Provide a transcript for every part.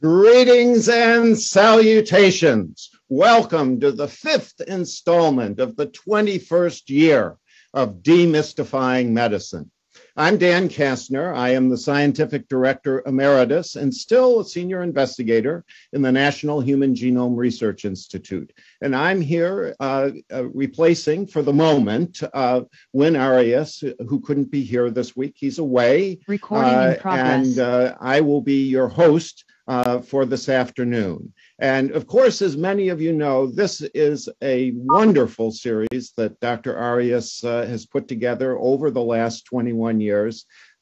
Greetings and salutations. Welcome to the fifth installment of the 21st year of Demystifying Medicine. I'm Dan Kastner. I am the Scientific Director Emeritus and still a Senior Investigator in the National Human Genome Research Institute. And I'm here uh, uh, replacing, for the moment, uh, Win Arias, who couldn't be here this week. He's away. Recording in progress. And uh, I will be your host uh, for this afternoon. And of course, as many of you know, this is a wonderful series that Dr. Arias uh, has put together over the last 21 years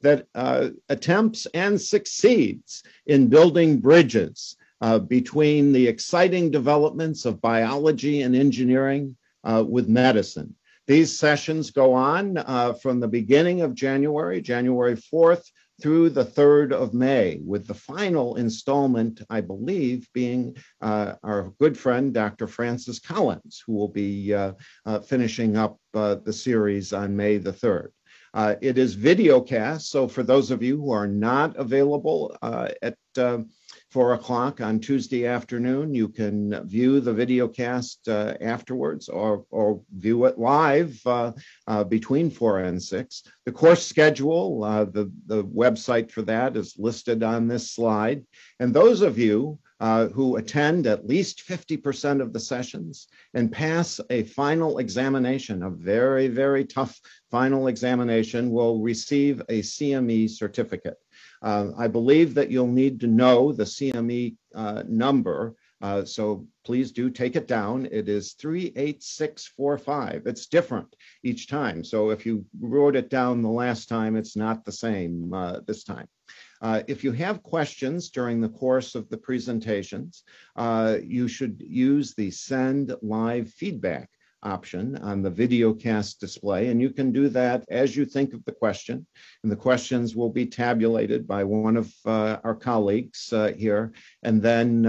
that uh, attempts and succeeds in building bridges uh, between the exciting developments of biology and engineering uh, with medicine. These sessions go on uh, from the beginning of January, January 4th, through the 3rd of May, with the final installment, I believe, being uh, our good friend, Dr. Francis Collins, who will be uh, uh, finishing up uh, the series on May the 3rd. Uh, it is videocast, so for those of you who are not available uh, at four o'clock on Tuesday afternoon. You can view the video cast uh, afterwards or, or view it live uh, uh, between four and six. The course schedule, uh, the, the website for that is listed on this slide. And those of you uh, who attend at least 50% of the sessions and pass a final examination, a very, very tough final examination, will receive a CME certificate. Uh, I believe that you'll need to know the CME uh, number. Uh, so please do take it down. It is 38645. It's different each time. So if you wrote it down the last time, it's not the same uh, this time. Uh, if you have questions during the course of the presentations, uh, you should use the send live feedback option on the video cast display. And you can do that as you think of the question. And the questions will be tabulated by one of uh, our colleagues uh, here. And then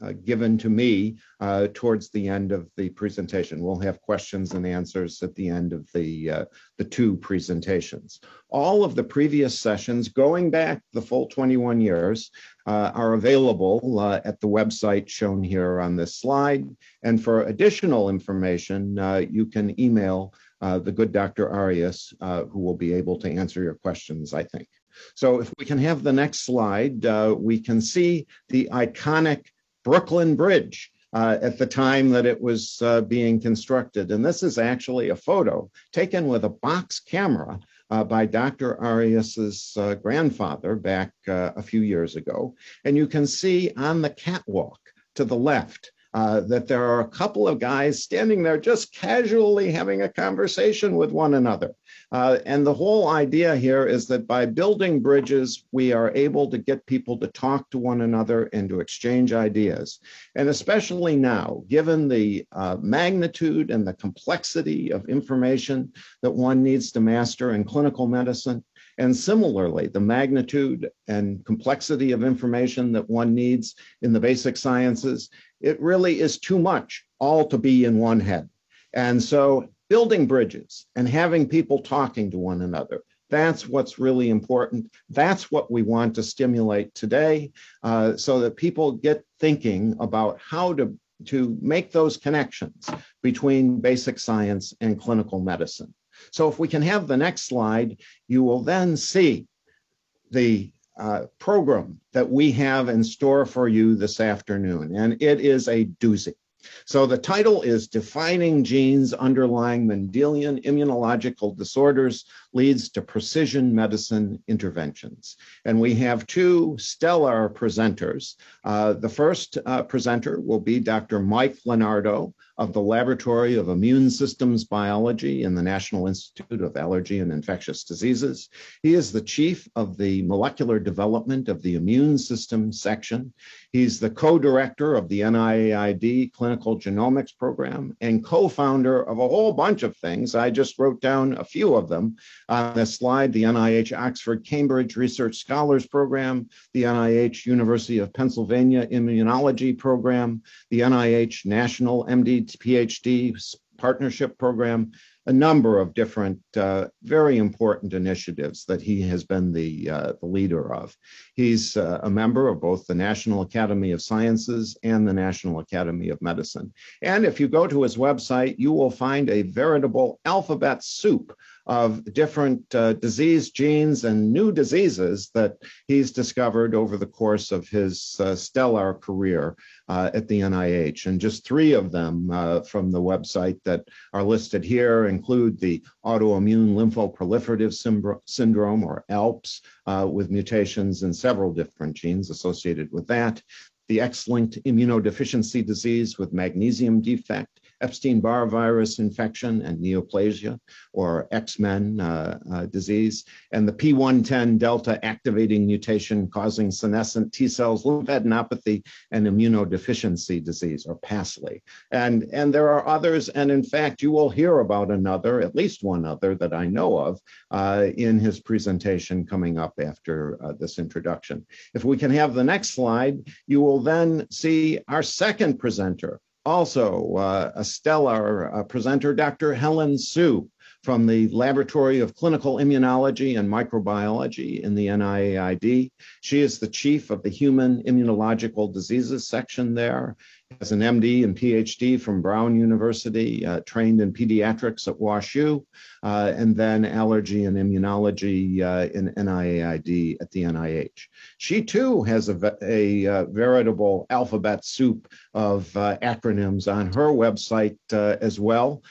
uh, given to me uh, towards the end of the presentation. We'll have questions and answers at the end of the, uh, the two presentations. All of the previous sessions, going back the full 21 years, uh, are available uh, at the website shown here on this slide. And for additional information, uh, you can email the good Dr. Arias, who will be able to answer your questions, I think. So if we can have the next slide, we can see the iconic Brooklyn Bridge uh, at the time that it was uh, being constructed. And this is actually a photo taken with a box camera uh, by Dr. Arias's uh, grandfather back uh, a few years ago. And you can see on the catwalk to the left uh, that there are a couple of guys standing there just casually having a conversation with one another. Uh, and the whole idea here is that by building bridges, we are able to get people to talk to one another and to exchange ideas. And especially now, given the uh, magnitude and the complexity of information that one needs to master in clinical medicine, and similarly, the magnitude and complexity of information that one needs in the basic sciences, it really is too much all to be in one head. And so building bridges and having people talking to one another, that's what's really important. That's what we want to stimulate today uh, so that people get thinking about how to, to make those connections between basic science and clinical medicine. So if we can have the next slide, you will then see the uh, program that we have in store for you this afternoon, and it is a doozy. So the title is Defining Genes Underlying Mendelian Immunological Disorders Leads to Precision Medicine Interventions. And we have two stellar presenters. Uh, the first uh, presenter will be Dr. Mike Lenardo, of the Laboratory of Immune Systems Biology in the National Institute of Allergy and Infectious Diseases. He is the chief of the molecular development of the immune system section. He's the co-director of the NIAID Clinical Genomics Program and co-founder of a whole bunch of things. I just wrote down a few of them on this slide, the NIH Oxford Cambridge Research Scholars Program, the NIH University of Pennsylvania Immunology Program, the NIH National MD PhD Partnership Program, a number of different uh, very important initiatives that he has been the, uh, the leader of. He's uh, a member of both the National Academy of Sciences and the National Academy of Medicine. And if you go to his website, you will find a veritable alphabet soup of different uh, disease genes and new diseases that he's discovered over the course of his uh, stellar career uh, at the NIH. And just three of them uh, from the website that are listed here include the autoimmune lymphoproliferative syndrome, or ALPS, uh, with mutations in several different genes associated with that, the X-linked immunodeficiency disease with magnesium defect, Epstein-Barr virus infection and neoplasia, or XMEN uh, uh, disease, and the P110 delta activating mutation causing senescent T cells, lymphadenopathy, and immunodeficiency disease, or PASLI. And, and there are others, and in fact, you will hear about another, at least one other that I know of, uh, in his presentation coming up after uh, this introduction. If we can have the next slide, you will then see our second presenter, also, uh, a stellar uh, presenter, Dr. Helen Su from the Laboratory of Clinical Immunology and Microbiology in the NIAID. She is the chief of the Human Immunological Diseases section there has an MD and PhD from Brown University, uh, trained in pediatrics at WashU, uh, and then allergy and immunology uh, in NIAID at the NIH. She too has a, a, a uh, veritable alphabet soup of uh, acronyms on her website uh, as well,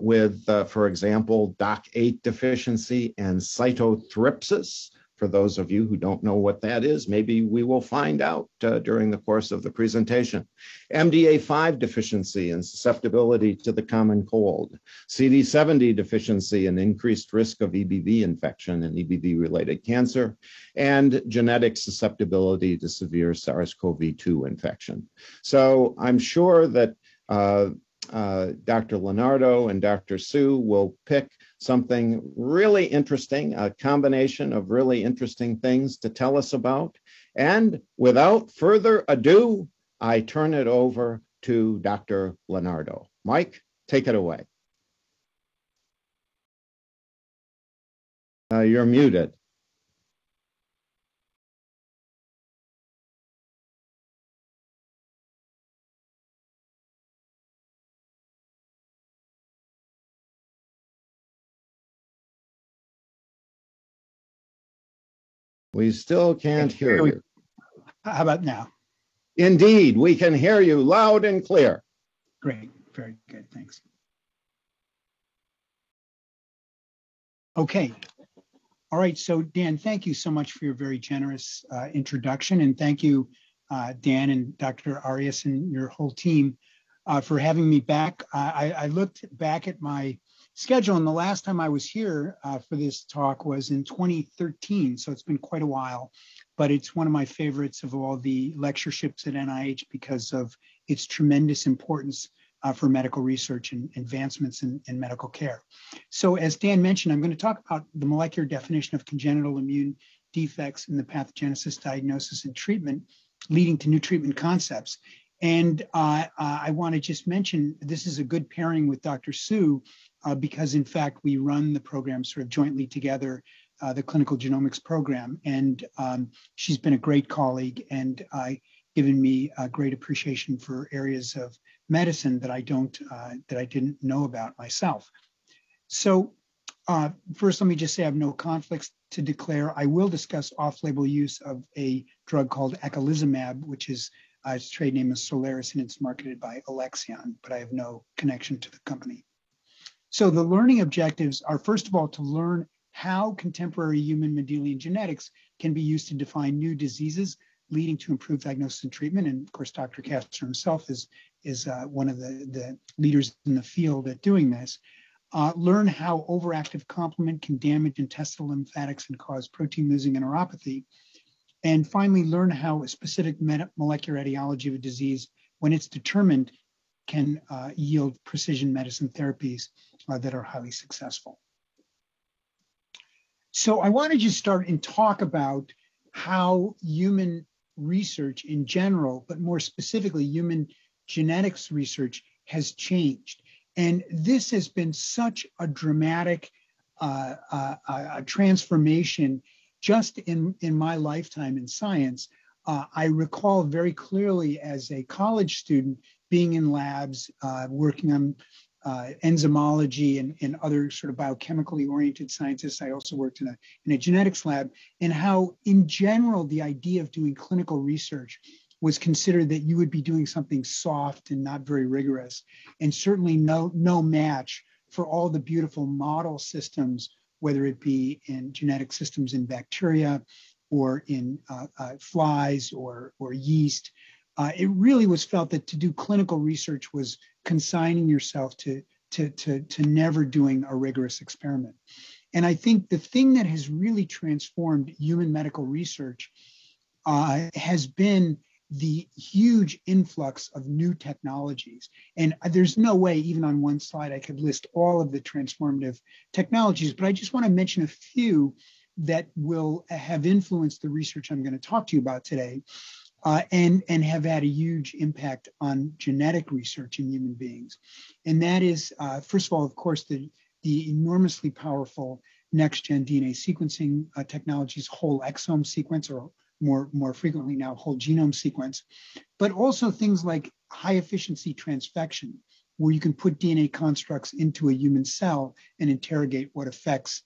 with, for example, DOCK8 deficiency and cytothripsis. For those of you who don't know what that is, maybe we will find out uh, during the course of the presentation. MDA5 deficiency and susceptibility to the common cold, CD70 deficiency and increased risk of EBV infection and EBV-related cancer, and genetic susceptibility to severe SARS-CoV-2 infection. So I'm sure that uh, uh, Dr. Lenardo and Dr. Su will pick something really interesting, a combination of really interesting things to tell us about. And without further ado, I turn it over to Dr. Lenardo. Mike, take it away. Uh, you're muted. We still can't hear you. How about now? Indeed, we can hear you loud and clear. Great, very good, thanks. Okay, all right, so Dan, thank you so much for your very generous uh, introduction, and thank you, uh, Dan and Dr. Arias and your whole team uh, for having me back. I, I, looked back at my schedule. And the last time I was here uh, for this talk was in 2013. So it's been quite a while, but it's one of my favorites of all the lectureships at NIH because of its tremendous importance uh, for medical research and advancements in, in, medical care. So as Dan mentioned, I'm going to talk about the molecular definition of congenital immune defects and the pathogenesis, diagnosis, and treatment leading to new treatment concepts. And uh, uh, I want to just mention this is a good pairing with Dr. Su uh, because, in fact, we run the program sort of jointly together, uh, the clinical genomics program. And um, she's been a great colleague and uh, given me a great appreciation for areas of medicine that I don't, uh, that I didn't know about myself. So, first, let me just say I have no conflicts to declare. I will discuss off-label use of a drug called eculizumab, which is uh, its trade name is Soliris and it's marketed by Alexion, but I have no connection to the company. So the learning objectives are first of all to learn how contemporary human Mendelian genetics can be used to define new diseases leading to improved diagnosis and treatment. And of course, Dr. Kastner himself is, is uh, one of the, the leaders in the field at doing this. Uh, learn how overactive complement can damage intestinal lymphatics and cause protein losing enteropathy. And finally, learn how a specific molecular etiology of a disease, when it's determined, can uh, yield precision medicine therapies that are highly successful. So I wanted to start and talk about how human research in general, but more specifically human genetics research has changed. And this has been such a dramatic uh, uh, uh, transformation just in, in my lifetime in science. Uh, I recall very clearly as a college student being in labs, uh, working on uh, enzymology and, and other sort of biochemically oriented scientists. I also worked in a, in a genetics lab, and how, in general, the idea of doing clinical research was considered that you would be doing something soft and not very rigorous, and certainly no, no match for all the beautiful model systems, whether it be in genetic systems in bacteria or in uh, uh, flies or, or yeast. Uh, it really was felt that to do clinical research was consigning yourself to, to, to, to never doing a rigorous experiment. And I think the thing that has really transformed human medical research uh, has been the huge influx of new technologies. And there's no way, even on one slide, I could list all of the transformative technologies, but I just want to mention a few that will have influenced the research I'm going to talk to you about today. Uh, and, and have had a huge impact on genetic research in human beings. And that is, uh, first of all, of course, the, the enormously powerful next gen DNA sequencing uh, technologies, whole exome sequence or more, more frequently now whole genome sequence, but also things like high efficiency transfection, where you can put DNA constructs into a human cell and interrogate what effects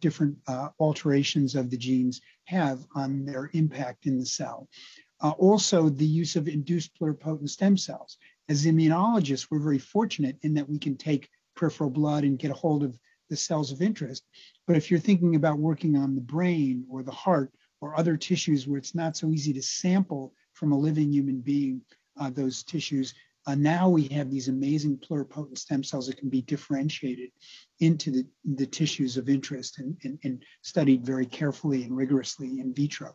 different uh, alterations of the genes have on their impact in the cell. Uh, also, the use of induced pluripotent stem cells. As immunologists, we're very fortunate in that we can take peripheral blood and get a hold of the cells of interest. But if you're thinking about working on the brain or the heart or other tissues where it's not so easy to sample from a living human being uh, those tissues. Uh, now we have these amazing pluripotent stem cells that can be differentiated into the, the tissues of interest and, and, and studied very carefully and rigorously in vitro.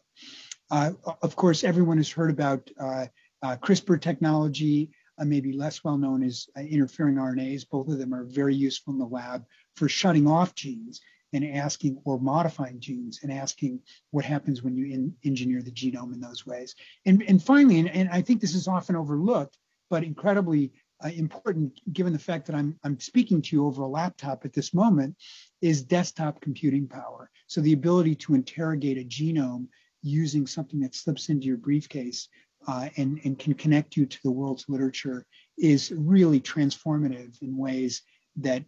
Uh, of course, everyone has heard about uh, uh, CRISPR technology, uh, maybe less well known as interfering RNAs. Both of them are very useful in the lab for shutting off genes and asking or modifying genes and asking what happens when you in, engineer the genome in those ways. And, and finally, and, and I think this is often overlooked, but incredibly uh, important given the fact that I'm, I'm speaking to you over a laptop at this moment, is desktop computing power. So the ability to interrogate a genome using something that slips into your briefcase uh, and, and can connect you to the world's literature is really transformative in ways that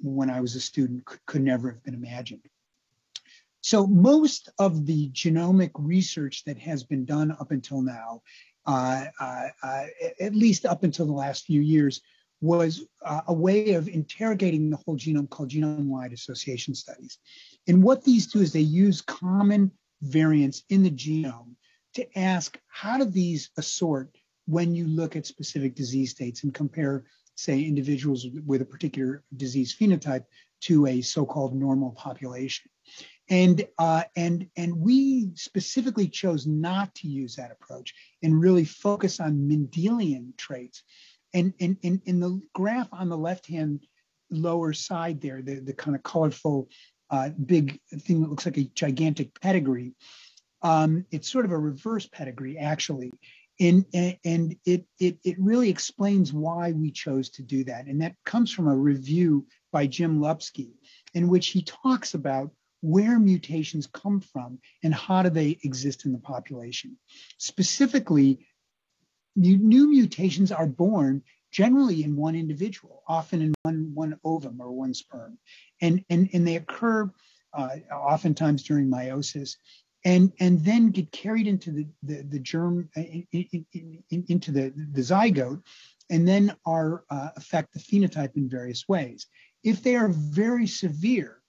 when I was a student could, could never have been imagined. So most of the genomic research that has been done up until now, uh, uh, uh, at least up until the last few years, was uh, a way of interrogating the whole genome called genome-wide association studies. And what these do is they use common variants in the genome to ask how do these assort when you look at specific disease states and compare say, individuals with a particular disease phenotype to a so-called normal population. And, uh, and, and we specifically chose not to use that approach and really focus on Mendelian traits. And in, in, in the graph on the left-hand lower side there, the, the kind of colorful uh, big thing that looks like a gigantic pedigree, um, it's sort of a reverse pedigree actually and and it, it it really explains why we chose to do that and that comes from a review by jim lupski in which he talks about where mutations come from and how do they exist in the population. Specifically new mutations are born generally in one individual often in one one ovum or one sperm. And and, and they occur uh, oftentimes during meiosis and and then get carried into the the, the germ uh, in, in, in, into the the zygote and then are uh, affect the phenotype in various ways. If they are very severe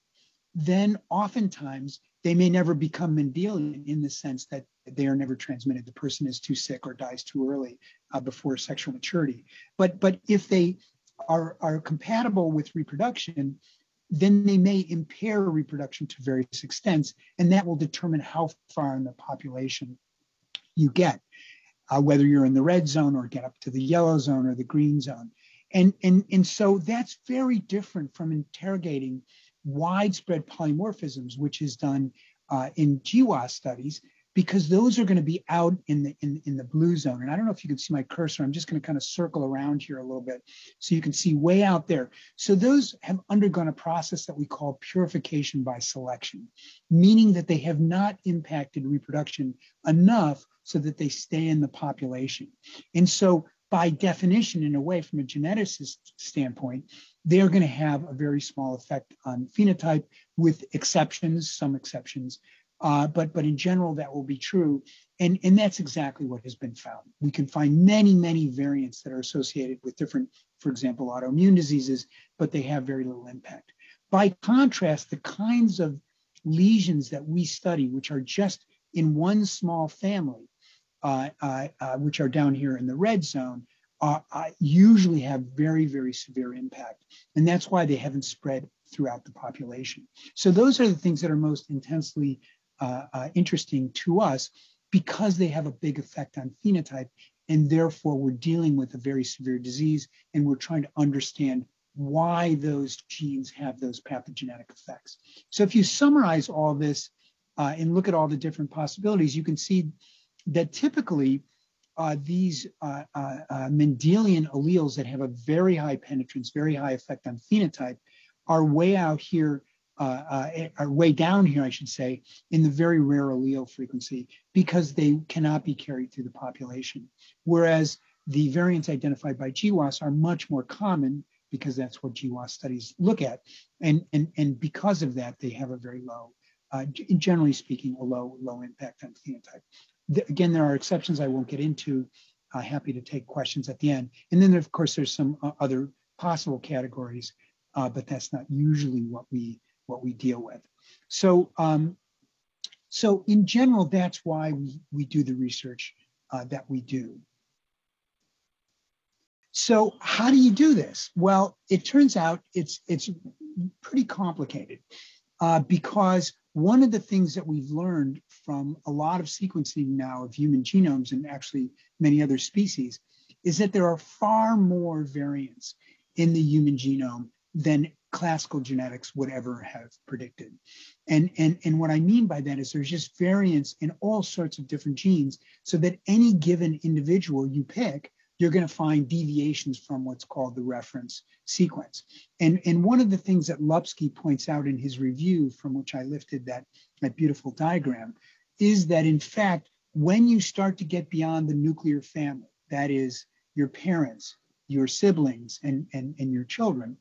then oftentimes they may never become mendelian in the sense that they are never transmitted the person is too sick or dies too early uh, before sexual maturity but but if they are are compatible with reproduction then they may impair reproduction to various extents, and that will determine how far in the population you get, uh, whether you're in the red zone or get up to the yellow zone or the green zone. And, and, and so that's very different from interrogating widespread polymorphisms, which is done uh, in GWAS studies, because those are going to be out in the in, in the blue zone. And I don't know if you can see my cursor. I'm just going to kind of circle around here a little bit so you can see way out there. So those have undergone a process that we call purification by selection, meaning that they have not impacted reproduction enough so that they stay in the population. And so by definition, in a way, from a geneticist standpoint, they're going to have a very small effect on phenotype with exceptions, some exceptions. Uh, but but in general, that will be true, and and that's exactly what has been found. We can find many many variants that are associated with different, for example, autoimmune diseases, but they have very little impact. By contrast, the kinds of lesions that we study, which are just in one small family, uh, uh, uh which are down here in the red zone, uh, usually have very, very severe impact. And that's why they haven't spread throughout the population. So those are the things that are most intensely uh, uh, interesting to us because they have a big effect on phenotype. And therefore, we're dealing with a very severe disease and we're trying to understand why those genes have those pathogenic effects. So if you summarize all this uh, and look at all the different possibilities, you can see that typically uh, these uh, uh, uh, Mendelian alleles that have a very high penetrance, very high effect on phenotype are way out here, uh, uh, are way down here, I should say, in the very rare allele frequency because they cannot be carried through the population. Whereas the variants identified by GWAS are much more common because that's what GWAS studies look at. And, and, and because of that, they have a very low, generally speaking, a low, low impact on phenotype again, there are exceptions I won't get into. Uh, happy to take questions at the end. And then, of course, there's some uh, other possible categories, uh, but that's not usually what we what we deal with. So, um, so in general, that's why we we do the research uh, that we do. So, how do you do this? Well, it turns out it's it's pretty complicated uh, because one of the things that we've learned from a lot of sequencing now of human genomes and actually many other species is that there are far more variants in the human genome than classical genetics would ever have predicted. And, and, and what I mean by that is there's just variants in all sorts of different genes so that any given individual you pick you're going to find deviations from what's called the reference sequence. And, and one of the things that Lupski points out in his review, from which I lifted that, that beautiful diagram, is that in fact, when you start to get beyond the nuclear family, that is your parents, your siblings, and, and, and your children,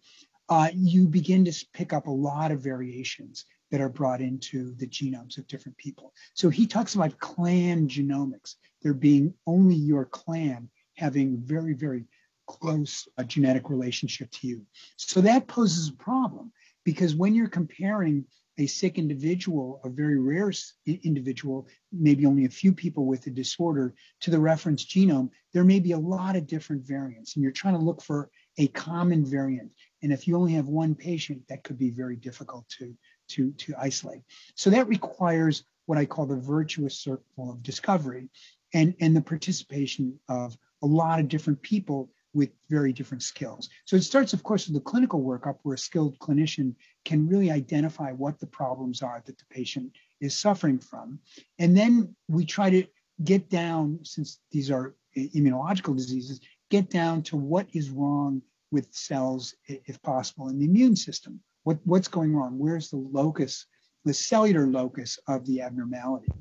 uh, you begin to pick up a lot of variations that are brought into the genomes of different people. So he talks about clan genomics, there being only your clan having very, very close uh, genetic relationship to you. So that poses a problem because when you're comparing a sick individual, a very rare individual, maybe only a few people with a disorder, to the reference genome, there may be a lot of different variants, and you're trying to look for a common variant. And if you only have one patient, that could be very difficult to, to, to isolate. So that requires what I call the virtuous circle of discovery and, and the participation of a lot of different people with very different skills. So it starts, of course, with the clinical workup where a skilled clinician can really identify what the problems are that the patient is suffering from. And then we try to get down, since these are immunological diseases, get down to what is wrong with cells, if possible, in the immune system. What, what's going wrong? Where's the locus, the cellular locus of the abnormality?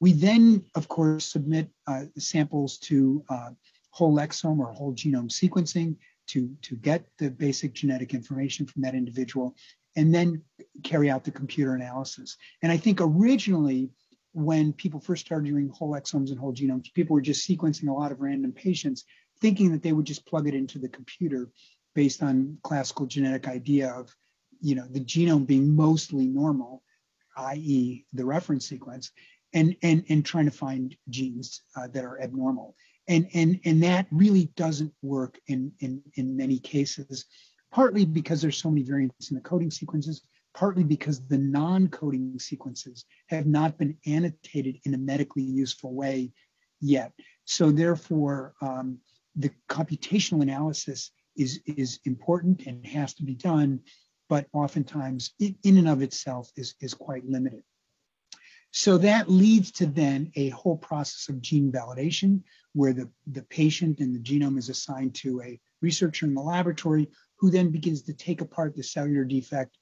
We then, of course, submit uh, samples to uh, whole exome or whole genome sequencing to, to get the basic genetic information from that individual and then carry out the computer analysis. And I think originally, when people first started doing whole exomes and whole genomes, people were just sequencing a lot of random patients, thinking that they would just plug it into the computer based on classical genetic idea of, you know, the genome being mostly normal, i.e., the reference sequence, and and and trying to find genes uh, that are abnormal. And and and that really doesn't work in in in many cases partly because there's so many variants in the coding sequences partly because the non-coding sequences have not been annotated in a medically useful way yet. So therefore um, the computational analysis is is important and has to be done but oftentimes in, in and of itself is is quite limited So that leads to then a whole process of gene validation where the, the patient and the genome is assigned to a researcher in the laboratory who then begins to take apart the cellular defect,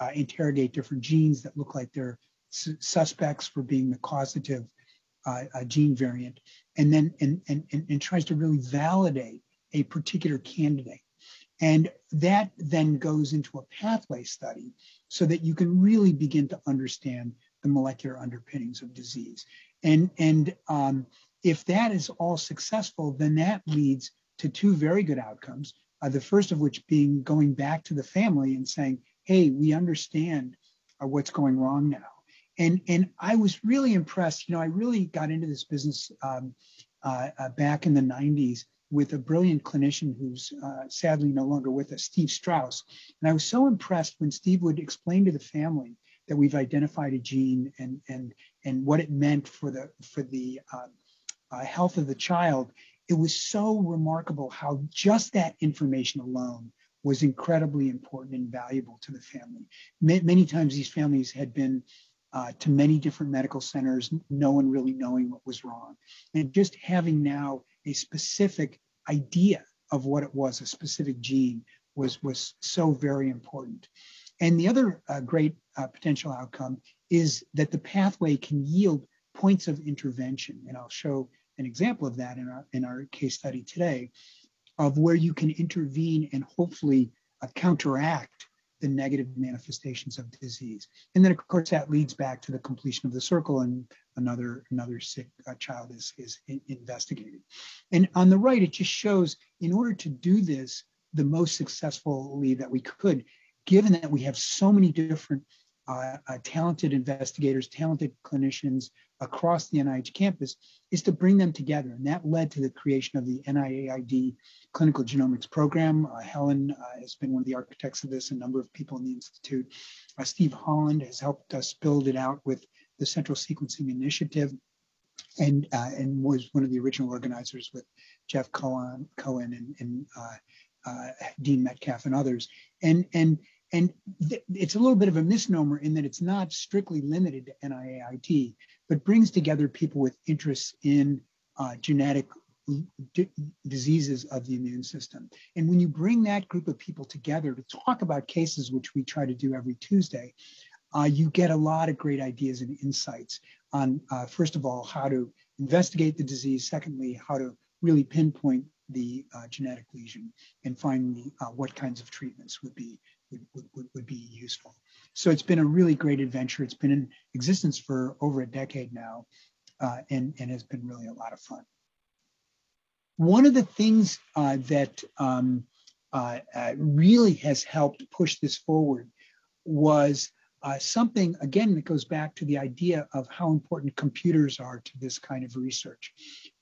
uh, interrogate different genes that look like they're su- suspects for being the causative uh, gene variant, and then and, and, and, and tries to really validate a particular candidate. And that then goes into a pathway study so that you can really begin to understand the molecular underpinnings of disease. And, and um, if that is all successful, then that leads to two very good outcomes. Uh, the first of which being going back to the family and saying, hey, we understand uh, what's going wrong now. And, and I was really impressed. You know, I really got into this business um, uh, uh back in the 90s with a brilliant clinician who's uh, sadly no longer with us, Steve Straus. And I was so impressed when Steve would explain to the family that we've identified a gene and and and what it meant for the for the uh, uh, health of the child. It was so remarkable how just that information alone was incredibly important and valuable to the family. Many times these families had been uh, to many different medical centers, no one really knowing what was wrong. And just having now a specific idea of what it was, a specific gene, was, was so very important. And the other uh, great uh, potential outcome is that the pathway can yield points of intervention. And I'll show an example of that in our, in our case study today of where you can intervene and hopefully uh, counteract the negative manifestations of disease. And then, of course, that leads back to the completion of the circle and another another sick uh, child is, is in, investigated. And on the right, it just shows in order to do this the most successfully that we could, given that we have so many different uh, uh, talented investigators, talented clinicians across the NIH campus, is to bring them together. And that led to the creation of the NIAID Clinical Genomics Program. Uh, Helen uh, has been one of the architects of this, a number of people in the Institute. Uh, Steve Holland has helped us build it out with the Central Sequencing Initiative and, uh, and was one of the original organizers with Jeff Cohen, Cohen and, and Dean Metcalfe and others. And, and and th- it's a little bit of a misnomer in that it's not strictly limited to NIAID, but brings together people with interests in uh, genetic d- diseases of the immune system. And when you bring that group of people together to talk about cases, which we try to do every Tuesday, uh, you get a lot of great ideas and insights on, uh, first of all, how to investigate the disease. Secondly, how to really pinpoint the uh, genetic lesion and finally, uh, what kinds of treatments would be would, would, would be useful. So it's been a really great adventure. It's been in existence for over a decade now uh, and, and has been really a lot of fun. One of the things uh, that um, uh, uh really has helped push this forward was uh, something, again, that goes back to the idea of how important computers are to this kind of research.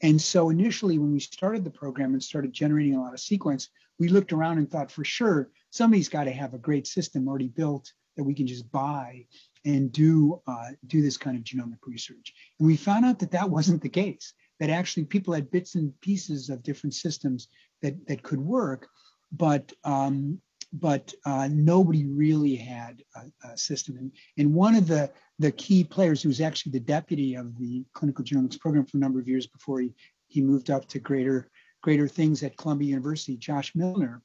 And so initially, when we started the program and started generating a lot of sequence, we looked around and thought for sure somebody's got to have a great system already built that we can just buy and do uh, do this kind of genomic research. And we found out that that wasn't the case. That actually people had bits and pieces of different systems that that could work, but um, but uh, nobody really had a, a, system. And, and one of the, the key players, who was actually the deputy of the clinical genomics program for a number of years before he, he moved up to greater, greater things at Columbia University, Josh Milner,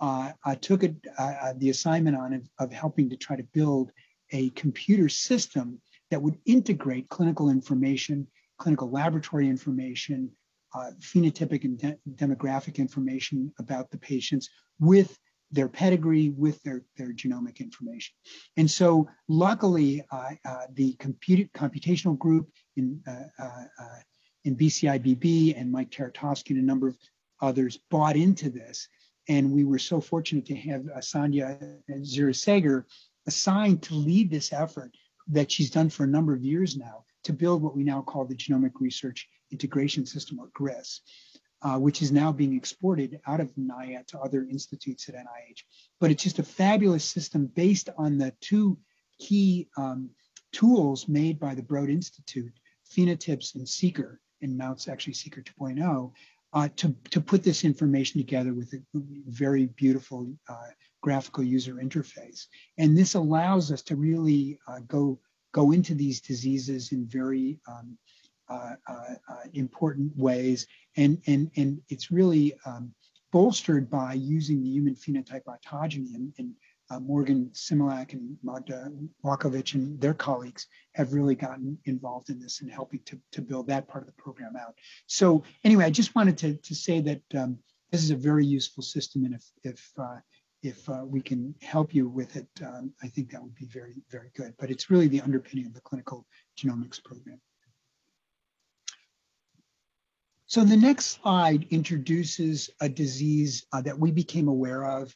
uh, uh, took uh, the assignment on of, of helping to try to build a computer system that would integrate clinical information, clinical laboratory information, uh, phenotypic and de- demographic information about the patients with their pedigree with their, their genomic information. And so luckily, uh, uh, the compute, computational group in, uh BCIBB and Mike Tartakovsky and a number of others bought into this. And we were so fortunate to have Sandhya Xirasagar assigned to lead this effort that she's done for a number of years now to build what we now call the Genomic Research Integration System, or GRIS uh, which is now being exported out of NIAID to other institutes at NIH. But it's just a fabulous system based on the two key um, tools made by the Broad Institute, PhenoTips and seqr, and now it's actually seqr 2.0, uh, to, to put this information together with a very beautiful uh, graphical user interface. And this allows us to really uh, go go into these diseases in very um, uh, uh, uh, important ways. And, and, and it's really um, bolstered by using the human phenotype ontogeny. And, and uh, Morgan Similuk and Magda Walkiewicz and their colleagues have really gotten involved in this and helping to, to build that part of the program out. So anyway, I just wanted to, to say that um, this is a very useful system. And if, if uh, if uh, we can help you with it, um, I think that would be very, very good. But it's really the underpinning of the clinical genomics program. So the next slide introduces a disease uh, that we became aware of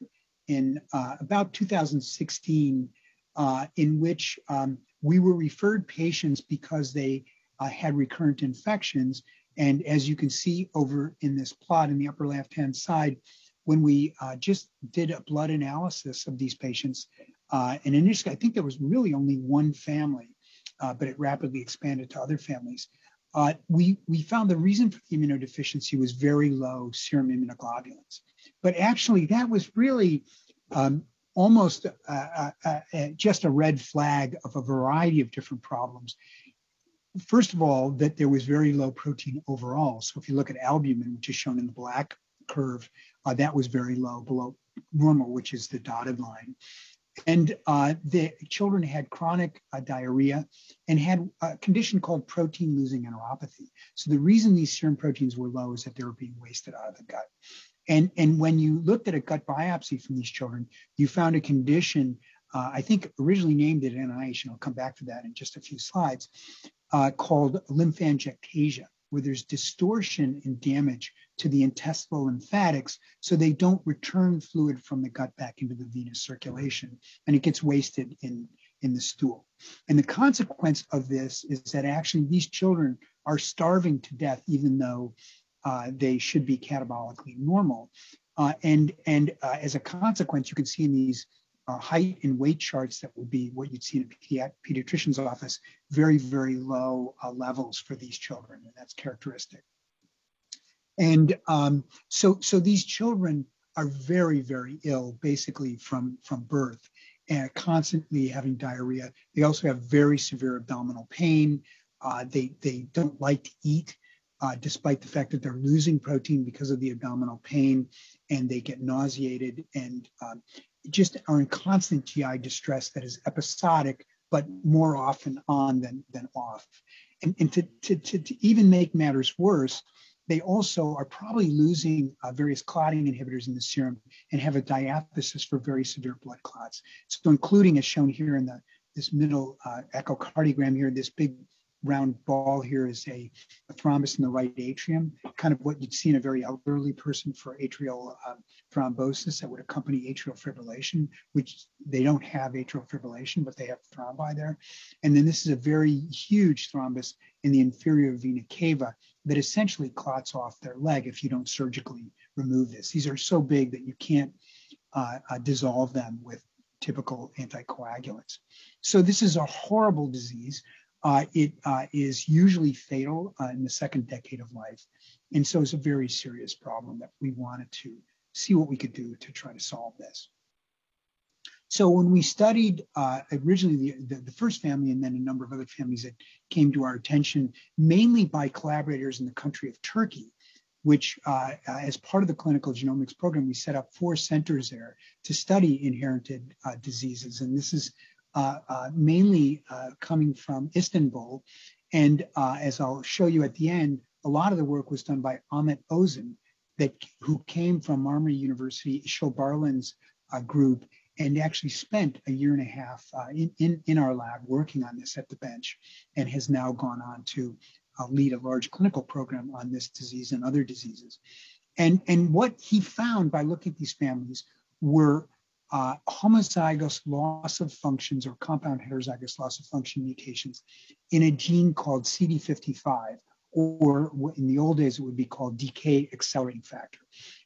in uh, about 2016, uh, in which um, we were referred patients because they uh, had recurrent infections. And as you can see over in this plot in the upper left-hand side, when we uh, just did a blood analysis of these patients, uh, and initially I think there was really only one family, but it rapidly expanded to other families. Uh, we, we found the reason for the immunodeficiency was very low serum immunoglobulins. But actually, that was really um, almost uh, uh, uh, uh, just a red flag of a variety of different problems. First of all, that there was very low protein overall. So if you look at albumin, which is shown in the black curve, uh, that was very low, below normal, which is the dotted line. And uh, the children had chronic uh, diarrhea and had a condition called protein losing enteropathy. So the reason these serum proteins were low is that they were being wasted out of the gut. And, and when you looked at a gut biopsy from these children, you found a condition, uh, I think originally named at NIH, and I'll come back to that in just a few slides, uh, called lymphangiectasia where there's distortion and damage to the intestinal lymphatics so they don't return fluid from the gut back into the venous circulation and it gets wasted in in the stool. And the consequence of this is that actually these children are starving to death even though uh, they should be catabolically normal. Uh, and and uh, as a consequence you can see in these uh, height and weight charts that would be what you'd see in a pediatrician's office, very, very low uh, levels for these children, and that's characteristic. And um, so, so these children are very, very ill, basically from from birth, and constantly having diarrhea. They also have very severe abdominal pain. Uh, they they don't like to eat, uh, despite the fact that they're losing protein because of the abdominal pain, and they get nauseated and um, just are in constant GI distress that is episodic, but more often on than, than off. And, and to, to, to, to even make matters worse, they also are probably losing uh, various clotting inhibitors in the serum and have a diathesis for very severe blood clots. So including as shown here in the this middle uh, echocardiogram here, this big round ball here is a, a, thrombus in the right atrium, kind of what you'd see in a very elderly person for atrial uh, thrombosis that would accompany atrial fibrillation, which they don't have atrial fibrillation, but they have thrombi there. And then this is a very huge thrombus in the inferior vena cava that essentially clots off their leg if you don't surgically remove this. These are so big that you can't uh, uh, dissolve them with typical anticoagulants. So this is a horrible disease. Uh, it uh, is usually fatal uh, in the second decade of life. And so it's a very serious problem that we wanted to see what we could do to try to solve this. So when we studied uh, originally the, the, the, first family and then a number of other families that came to our attention, mainly by collaborators in the country of Turkey, which uh, as part of the clinical genomics program, we set up four centers there to study inherited uh, diseases. And this is uh, uh, mainly uh, coming from Istanbul. And as I'll show you at the end, a lot of the work was done by Ahmet Ozen, that who came from Marmara University, Işıl Barlan's group, and actually spent a year and a half uh, in, in, in, our lab working on this at the bench and has now gone on to uh, lead a large clinical program on this disease and other diseases. And, and what he found by looking at these families were uh, homozygous loss of functions or compound heterozygous loss of function mutations in a gene called CD55, or in the old days it would be called decay accelerating factor.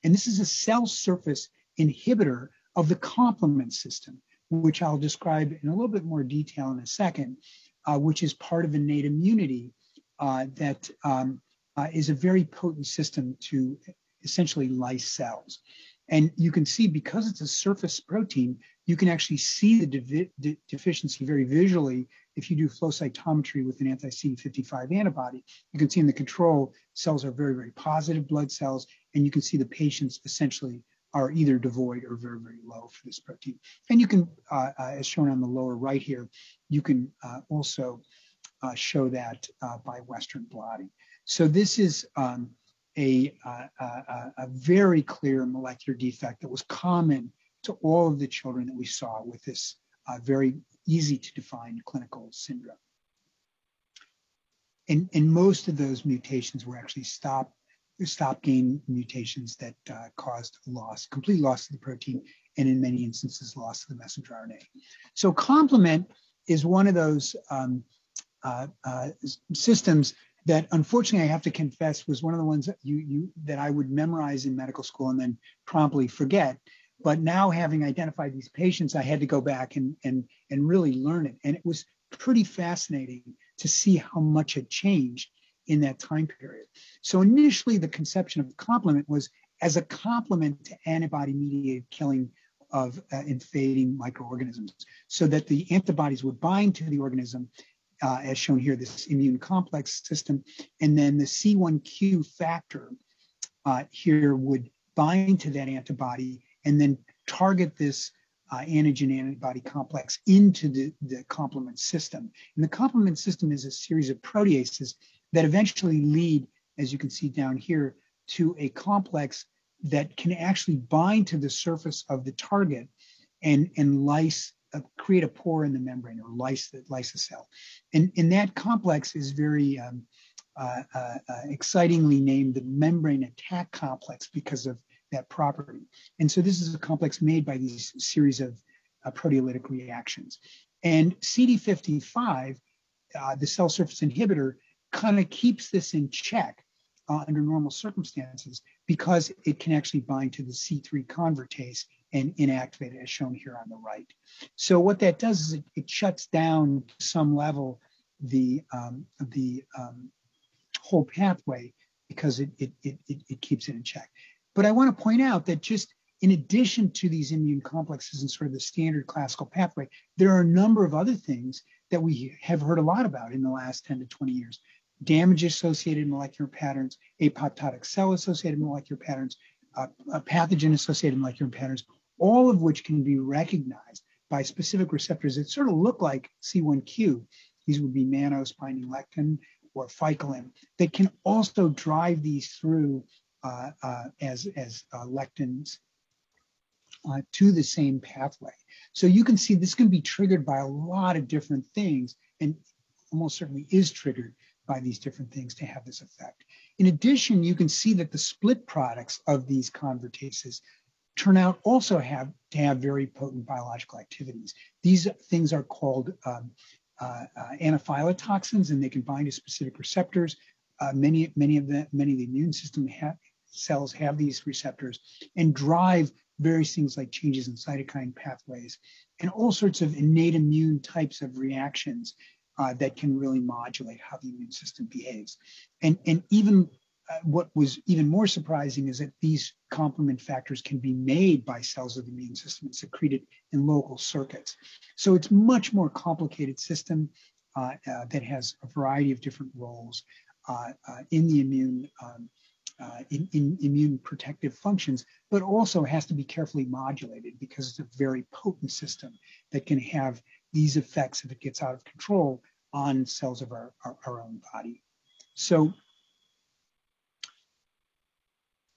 And this is a cell surface inhibitor of the complement system, which I'll describe in a little bit more detail in a second, uh, which is part of innate immunity uh, that um, uh, is a very potent system to essentially lyse cells. And you can see because it's a surface protein, you can actually see the de de deficiency very visually if you do flow cytometry with an anti-CD55 antibody. You can see in the control, cells are very, very positive blood cells, and you can see the patients essentially are either devoid or very, very low for this protein. And you can, uh, uh, as shown on the lower right here, you can uh, also uh, show that uh, by Western blotting. So this is um, a, uh, a, a, very clear molecular defect that was common to all of the children that we saw with this very easy to define clinical syndrome. And, and most of those mutations were actually stop stop gain mutations that uh, caused loss, complete loss of the protein, and in many instances, loss of the messenger RNA. So complement is one of those um, uh, uh, systems that unfortunately I have to confess was one of the ones that you, you that I would memorize in medical school and then promptly forget. But now having identified these patients, I had to go back and and and really learn it. And it was pretty fascinating to see how much had changed in that time period. So initially, the conception of complement was as a complement to antibody-mediated killing of uh, invading microorganisms, so that the antibodies would bind to the organism, uh, as shown here, this immune complex system, and then the C1q factor uh, here would bind to that antibody and then target this uh, antigen antibody complex into the, the complement system. And the complement system is a series of proteases that eventually lead, as you can see down here, to a complex that can actually bind to the surface of the target and, and lyse, uh, create a pore in the membrane or lyse the, lyse a cell. And, and that complex is very um, uh, uh, uh excitingly named the membrane attack complex because of that property. And so this is a complex made by these series of uh, proteolytic reactions. And CD55, uh, the cell surface inhibitor, kind of keeps this in check uh, under normal circumstances because it can actually bind to the C3 convertase and inactivated as shown here on the right. So what that does is it, it shuts down to some level the, um, the um, whole pathway because it, it, it, it keeps it in check. But I want to point out that just in addition to these immune complexes and sort of the standard classical pathway, there are a number of other things that we have heard a lot about in the last 10 to 20 years damage associated molecular patterns, apoptotic cell associated molecular patterns, uh, uh, pathogen associated molecular patterns, all of which can be recognized by specific receptors that sort of look like C1q. These would be mannose binding lectin or ficolin that can also drive these through uh, uh, as, as uh, lectins uh, to the same pathway. So you can see this can be triggered by a lot of different things and almost certainly is triggered by these different things to have this effect. In addition, you can see that the split products of these convertases turn out also have to have very potent biological activities. These things are called um, uh, uh, anaphylatoxins, and they can bind to specific receptors. Uh, many, many of the many of the immune system ha cells have these receptors and drive various things like changes in cytokine pathways and all sorts of innate immune types of reactions uh, that can really modulate how the immune system behaves. And, and even what was even more surprising is that these complement factors can be made by cells of the immune system and secreted in local circuits. So it's much more complicated system uh, uh that has a variety of different roles uh, uh, in the immune um, in, in, immune protective functions, but also has to be carefully modulated because it's a very potent system that can have these effects if it gets out of control on cells of our, our, our own body. So,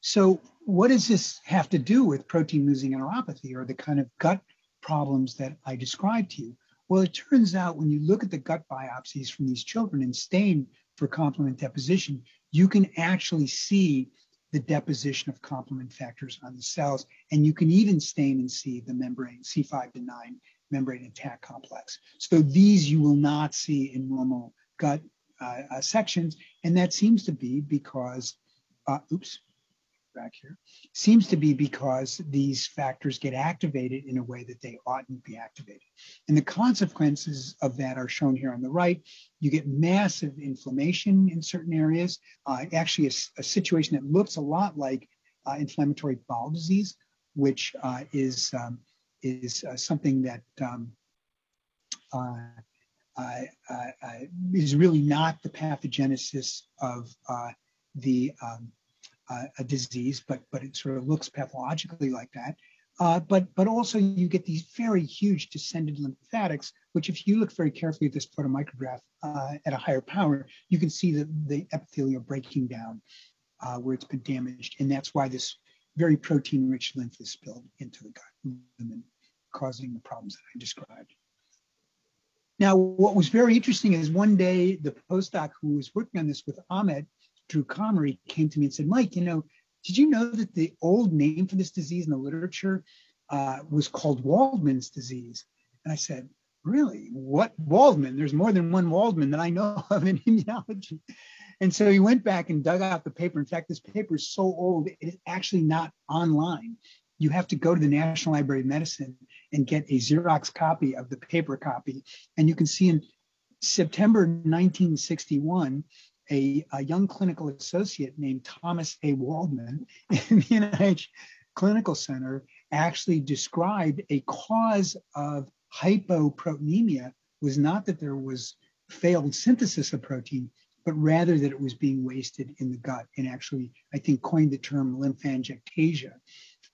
so what does this have to do with protein losing enteropathy or the kind of gut problems that I described to you? Well, it turns out when you look at the gut biopsies from these children and stain for complement deposition, you can actually see the deposition of complement factors on the cells. And you can even stain and see the membrane C5 to 9 membrane attack complex. So these you will not see in normal gut uh, uh, sections. And that seems to be because, uh, oops, back here, seems to be because these factors get activated in a way that they oughtn't be activated. And the consequences of that are shown here on the right. You get massive inflammation in certain areas, uh, actually a, a, situation that looks a lot like uh, inflammatory bowel disease, which uh, is um, is uh, something that um, uh, is really not the pathogenesis of the um, a disease, but but it sort of looks pathologically like that. Uh, but but also you get these very huge descended lymphatics, which if you look very carefully at this photomicrograph uh, at a higher power, you can see the, the epithelial breaking down uh, where it's been damaged. And that's why this very protein-rich lymph is spilled into the gut, and causing the problems that I described. Now, what was very interesting is one day the postdoc who was working on this with Ahmet, Drew Comrie, came to me and said, Mike, you know, did you know that the old name for this disease in the literature uh, was called Waldmann's disease? And I said, Really? What Waldmann? There's more than one Waldmann that I know of in immunology. And so he went back and dug out the paper. In fact, this paper is so old, it is actually not online. You have to go to the National Library of Medicine and get a Xerox copy of the paper copy. And you can see in September 1961, a, a young clinical associate named Thomas A. Waldmann in the NIH Clinical Center actually described a cause of hypoproteinemia was not that there was failed synthesis of protein, but rather that it was being wasted in the gut and actually, I think, coined the term lymphangiectasia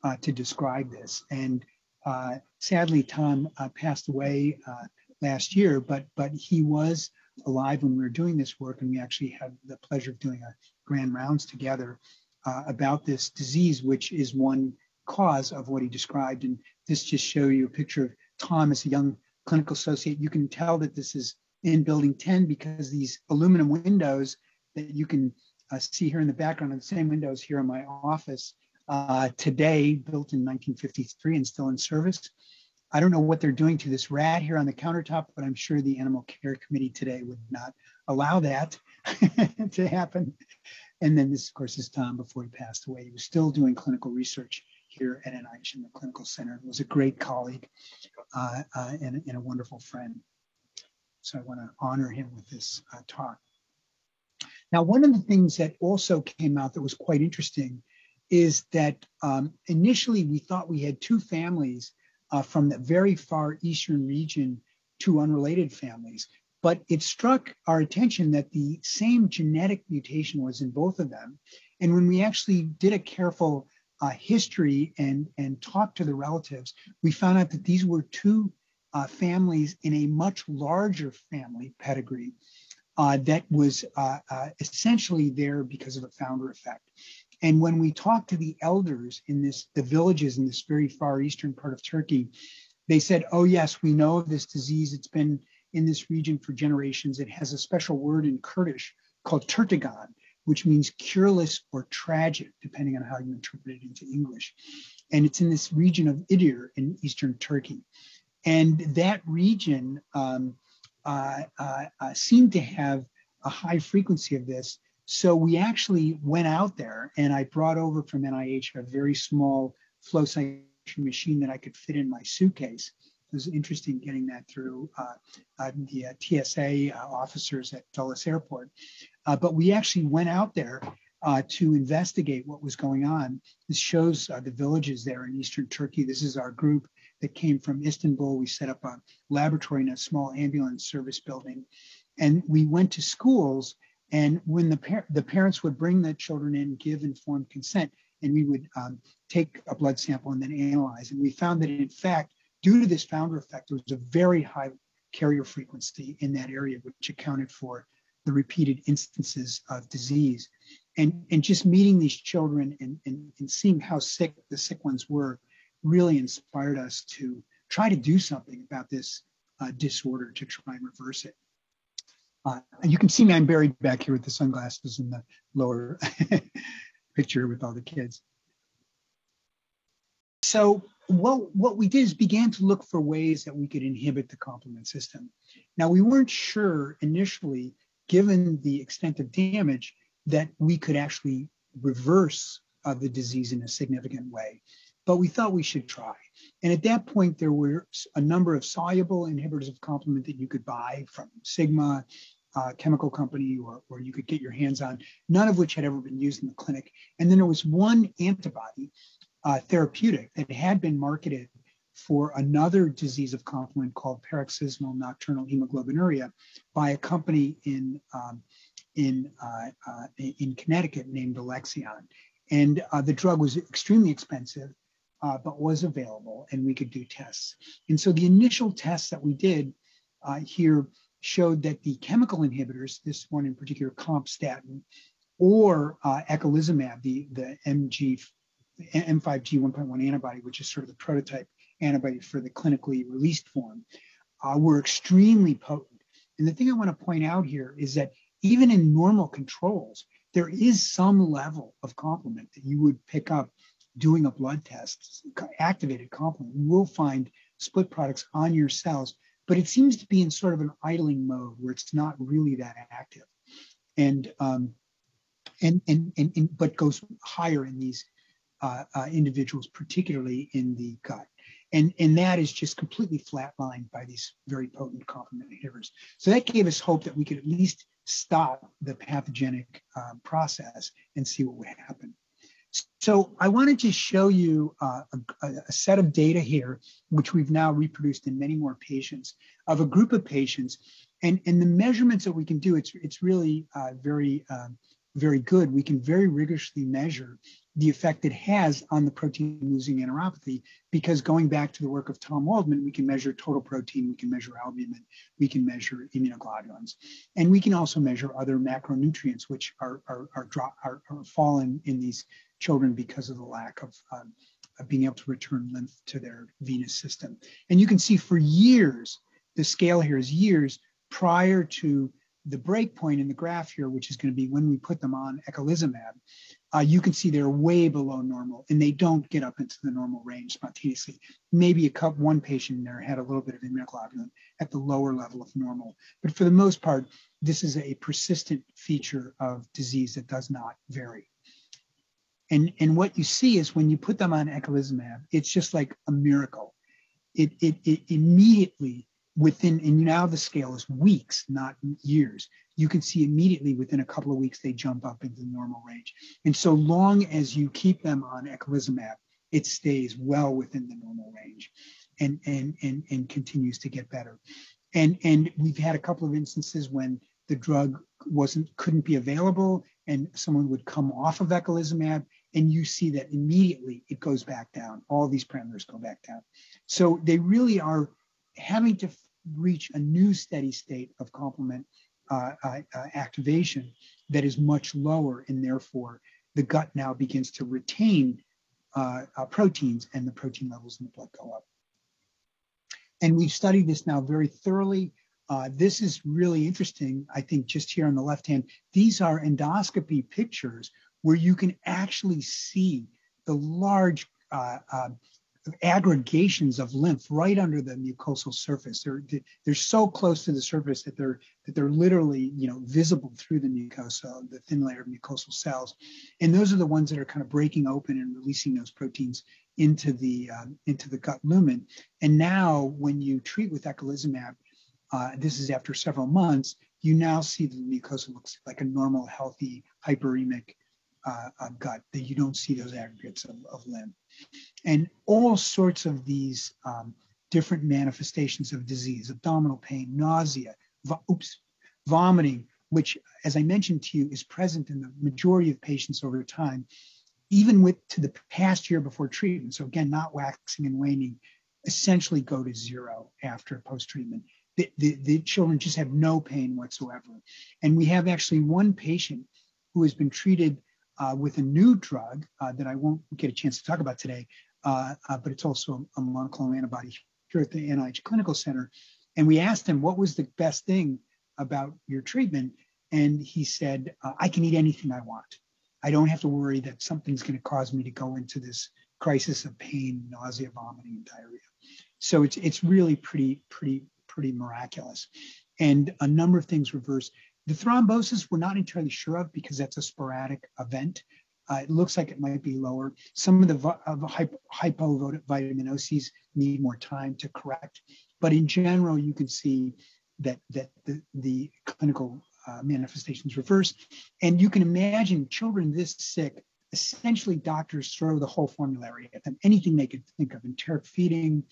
uh, to describe this. And uh, sadly, Tom uh, passed away uh, last year, but but he was alive when we were doing this work, and we actually had the pleasure of doing a grand rounds together uh, about this disease, which is one cause of what he described. And this just show you a picture of Tom as a young clinical associate. You can tell that this is in building 10 because these aluminum windows that you can uh, see here in the background are the same windows here in my office uh, today, built in 1953 and still in service. I don't know what they're doing to this rat here on the countertop, but I'm sure the animal care committee today would not allow that to happen. And then this, of course, is Tom before he passed away. He was still doing clinical research here at NIH in the clinical center. He was a great colleague uh, uh, and, and, a wonderful friend. So I want to honor him with this uh, talk. Now, one of the things that also came out that was quite interesting is that um, initially we thought we had two families uh, from the very far eastern region to unrelated families. But it struck our attention that the same genetic mutation was in both of them. And when we actually did a careful uh, history and, and talked to the relatives, we found out that these were two uh, families in a much larger family pedigree uh, that was uh, uh, essentially there because of a founder effect. And when we talked to the elders in this, the villages in this very far eastern part of Turkey, they said, oh, yes, we know of this disease. It's been in this region for generations. It has a special word in Kurdish called Turtagan, which means cureless or tragic, depending on how you interpret it into English. And it's in this region of Igdir in eastern Turkey. And that region um, uh, uh, uh, seemed to have a high frequency of this so we actually went out there and I brought over from NIH a very small flow cytometry machine that I could fit in my suitcase. It was interesting getting that through uh, uh, the uh, TSA uh, officers at Dulles Airport. Uh, but we actually went out there uh, to investigate what was going on. This shows the villages there in eastern Turkey. This is our group that came from Istanbul. We set up a laboratory in a small ambulance service building. And we went to schools and when the, par- the parents would bring the children in, give informed consent, and we would um, take a blood sample and then analyze. And we found that in fact, due to this founder effect, there was a very high carrier frequency in that area, which accounted for the repeated instances of disease. And, and just meeting these children and, and, and seeing how sick the sick ones were really inspired us to try to do something about this uh, disorder to try and reverse it. Uh, you can see me, I'm buried back here with the sunglasses in the lower picture with all the kids. So what, what we did is began to look for ways that we could inhibit the complement system. Now, we weren't sure initially, given the extent of damage, that we could actually reverse uh, the disease in a significant way, but we thought we should try. And at that point, there were a number of soluble inhibitors of complement that you could buy from Sigma uh, chemical company or, or you could get your hands on, none of which had ever been used in the clinic. And then there was one antibody uh, therapeutic that had been marketed for another disease of complement called paroxysmal nocturnal hemoglobinuria by a company in um, in uh, uh, in Connecticut named Alexion, and uh, the drug was extremely expensive, uh, but was available, and we could do tests. And so the initial tests that we did here showed that the chemical inhibitors, this one in particular, compstatin, or uh, eculizumab, the the MG M5G 1.1 antibody, which is sort of the prototype antibody for the clinically released form, uh, were extremely potent. And the thing I want to point out here is that even in normal controls, there is some level of complement that you would pick up doing a blood test, activated complement. You will find split products on your cells, but it seems to be in sort of an idling mode where it's not really that active. And um, and, and, and, and but goes higher in these uh, uh, individuals, particularly in the gut. And, and that is just completely flatlined by these very potent complement inhibitors. So that gave us hope that we could at least stop the pathogenic uh, process and see what would happen. So I wanted to show you uh, a, a, set of data here, which we've now reproduced in many more patients, of a group of patients. And, and the measurements that we can do, it's, it's really uh, very, um, very good. We can very rigorously measure the effect it has on the protein losing enteropathy because going back to the work of Tom Waldmann, we can measure total protein, we can measure albumin, we can measure immunoglobulins, and we can also measure other macronutrients which are, are, are, drop, are, are fallen in these children because of the lack of, um, of being able to return lymph to their venous system. And you can see for years, the scale here is years prior to the break point in the graph here, which is going to be when we put them on eculizumab, uh, you can see they're way below normal and they don't get up into the normal range spontaneously. Maybe a couple, one patient there had a little bit of immunoglobulin at the lower level of normal. But for the most part, this is a persistent feature of disease that does not vary. And, and what you see is when you put them on eculizumab, it's just like a miracle. It, it, it immediately within, and now the scale is weeks, not years. You can see immediately within a couple of weeks, they jump up into the normal range. And so long as you keep them on eculizumab, it stays well within the normal range and, and, and, and continues to get better. And, and we've had a couple of instances when the drug wasn't couldn't be available and someone would come off of eculizumab and you see that immediately it goes back down all these parameters go back down so they really are having to reach a new steady state of complement uh, uh, uh, activation that is much lower, and therefore the gut now begins to retain uh, uh, proteins, and the protein levels in the blood go up. And we've studied this now very thoroughly. Uh, this is really interesting. I think just here on the left hand, these are endoscopy pictures where you can actually see the large uh, uh, aggregations of lymph right under the mucosal surface. They're they're so close to the surface that they're that they're literally you know visible through the mucosa, the thin layer of mucosal cells, and those are the ones that are kind of breaking open and releasing those proteins into the um, into the gut lumen. And now, when you treat with eculizumab, uh, this is after several months, you now see the mucosa looks like a normal, healthy, hyperemic uh, uh, gut. That you don't see those aggregates of, of lymph and all sorts of these um, different manifestations of disease, abdominal pain, nausea, vo- oops, vomiting, which, as I mentioned to you, is present in the majority of patients over time, even with to the past year before treatment. So again, not waxing and waning, essentially go to zero after post-treatment. The, the, the children just have no pain whatsoever. And we have actually one patient who has been treated uh, with a new drug uh, that I won't get a chance to talk about today, uh, uh but it's also a monoclonal antibody here at the NIH Clinical Center. And we asked him, what was the best thing about your treatment? And he said, uh, I can eat anything I want. I don't have to worry that something's going to cause me to go into this crisis of pain, nausea, vomiting, and diarrhea. So it's it's really pretty pretty pretty miraculous, and a number of things reverse. The thrombosis we're not entirely sure of because that's a sporadic event. Uh, it looks like it might be lower. Some of the hypo, hypovitaminoses need more time to correct, but in general, you can see that that the, the clinical uh, manifestations reverse. And you can imagine children this sick essentially doctors throw the whole formulary at them, anything they could think of, enteric feeding,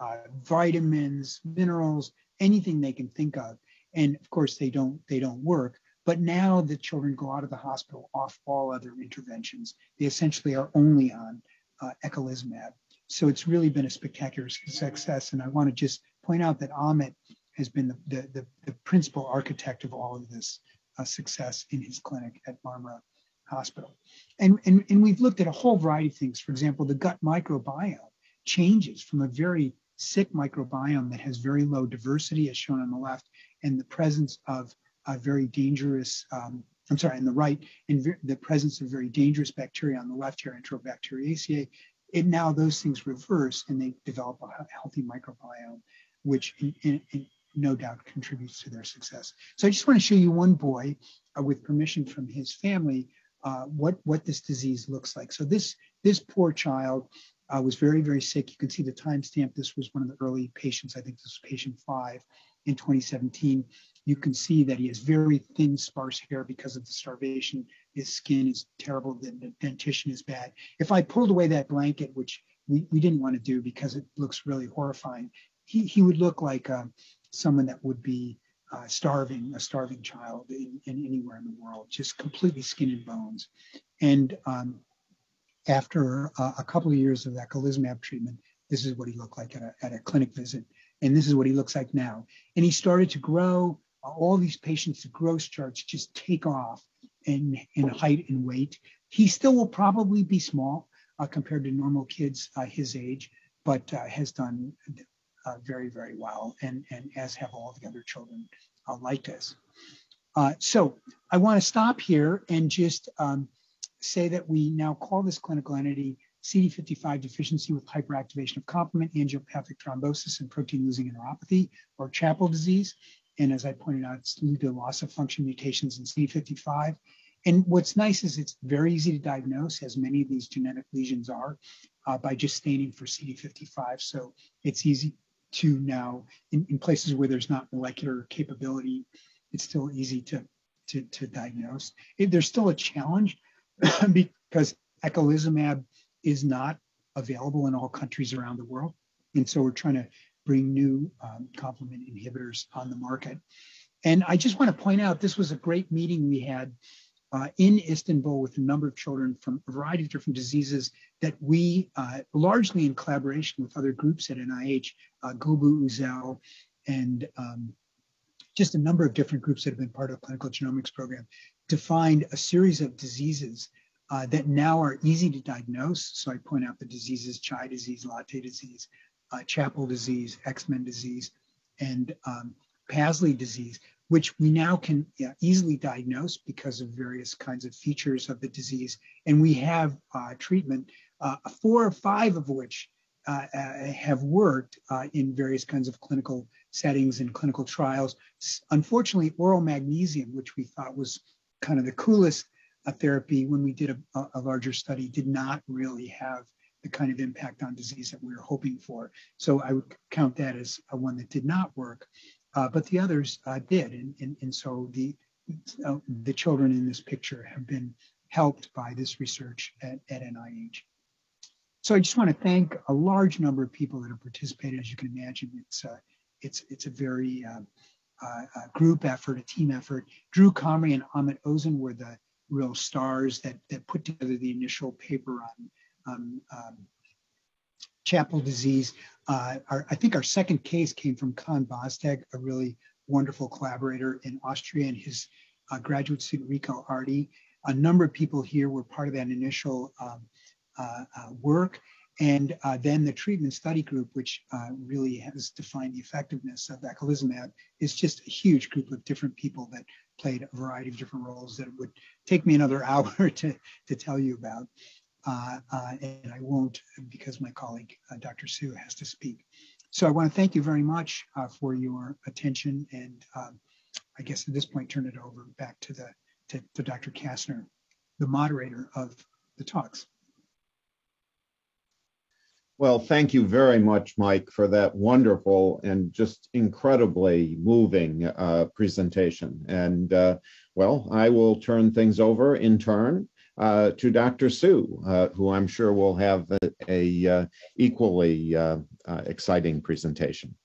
uh, vitamins, minerals, anything they can think of. And of course, they don't they don't work. But now the children go out of the hospital off all other interventions. They essentially are only on uh, eculizumab. So it's really been a spectacular success. And I want to just point out that Ahmet has been the, the, the, the principal architect of all of this uh, success in his clinic at Marmara Hospital. And, and, and we've looked at a whole variety of things. For example, the gut microbiome changes from a very sick microbiome that has very low diversity, as shown on the left, and the presence of a very dangerous, um, I'm sorry, on the right, and the presence of very dangerous bacteria on the left here, Enterobacteriaceae, it now those things reverse and they develop a healthy microbiome, which in, in, in no doubt contributes to their success. So I just want to show you one boy uh, with permission from his family, uh, what, what this disease looks like. So this, this poor child uh, was very, very sick. You can see the timestamp. This was one of the early patients. I think this was patient five in 2017. You can see that he has very thin, sparse hair because of the starvation. His skin is terrible. The, the dentition is bad. If I pulled away that blanket, which we, we didn't want to do because it looks really horrifying, he, he would look like uh, someone that would be uh, starving, a starving child in, in, anywhere in the world, just completely skin and bones. And um, after uh, a couple of years of that eculizumab treatment, this is what he looked like at a, at a clinic visit. And this is what he looks like now. And he started to grow. Uh, all these patients, the growth charts just take off in, in height and weight. He still will probably be small uh, compared to normal kids uh, his age, but uh, has done uh, very, very well, and, and as have all the other children like this. so I want to stop here and just um, say that we now call this clinical entity CD55 deficiency with hyperactivation of complement, angiopathic thrombosis, and protein losing enteropathy, or CHAPLE disease. And as I pointed out, it's due to loss of function mutations in CD55. And what's nice is it's very easy to diagnose, as many of these genetic lesions are, uh, by just staining for CD55. So it's easy to now, in, in places where there's not molecular capability, it's still easy to, to, to diagnose. It, there's still a challenge because eculizumab is not available in all countries around the world. And so we're trying to bring new um, complement inhibitors on the market. And I just want to point out this was a great meeting we had uh, in Istanbul with a number of children from a variety of different diseases that we, uh, largely in collaboration with other groups at NIH, uh, Gulbu Uzel, and um, just a number of different groups that have been part of the clinical genomics program, defined a series of diseases uh, that now are easy to diagnose. So I point out the diseases, Chai disease, LATAIE disease, uh, CHAPLE disease, XMEN disease, and um, PASLI disease, which we now can yeah, easily diagnose because of various kinds of features of the disease. And we have uh, treatment, uh, four or five of which uh, uh, have worked in various kinds of clinical settings and clinical trials. Unfortunately, oral magnesium, which we thought was kind of the coolest therapy when we did a, a larger study, did not really have the kind of impact on disease that we were hoping for. So I would count that as a one that did not work, uh, but the others uh, did. And, and, and so the, uh, the children in this picture have been helped by this research at, at NIH. So I just want to thank a large number of people that have participated. As you can imagine, it's, uh, it's, it's a very uh, uh, group effort, a team effort. Drew Comrie and Ahmet Ozen were the real stars that, that put together the initial paper on um, um, CHAPLE disease. Uh, our, I think our second case came from Kaan Boztug, a really wonderful collaborator in Austria, and his uh, graduate student Rico Ardy. A number of people here were part of that initial um, uh, uh work. And uh, then the treatment study group, which uh, really has defined the effectiveness of eculizumab, is just a huge group of different people that played a variety of different roles that would take me another hour to, to tell you about. Uh, uh, and I won't because my colleague, uh, Dr. Su, has to speak. So I want to thank you very much uh, for your attention, and um, I guess at this point turn it over back to the to, to Dr. Kastner, the moderator of the talks. Well, thank you very much, Mike, for that wonderful and just incredibly moving uh, presentation. And uh, well, I will turn things over in turn uh, to Dr. Su, uh, who I'm sure will have a, a uh, equally uh, exciting presentation.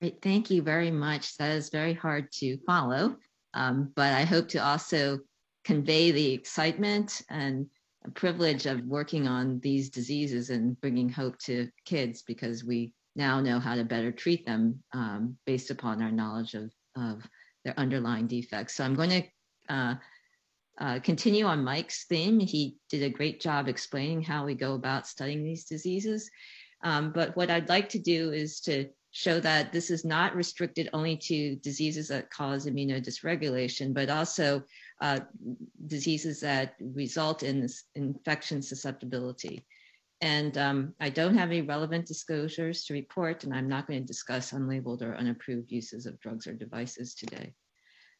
Great, thank you very much. That is very hard to follow, um, but I hope to also convey the excitement and privilege of working on these diseases and bringing hope to kids because we now know how to better treat them um, based upon our knowledge of, of their underlying defects. So I'm going to uh, uh, continue on Mike's theme. He did a great job explaining how we go about studying these diseases. Um, but what I'd like to do is to show that this is not restricted only to diseases that cause immunodysregulation, but also uh, diseases that result in this infection susceptibility. And um, I don't have any relevant disclosures to report, and I'm not going to discuss unlabeled or unapproved uses of drugs or devices today.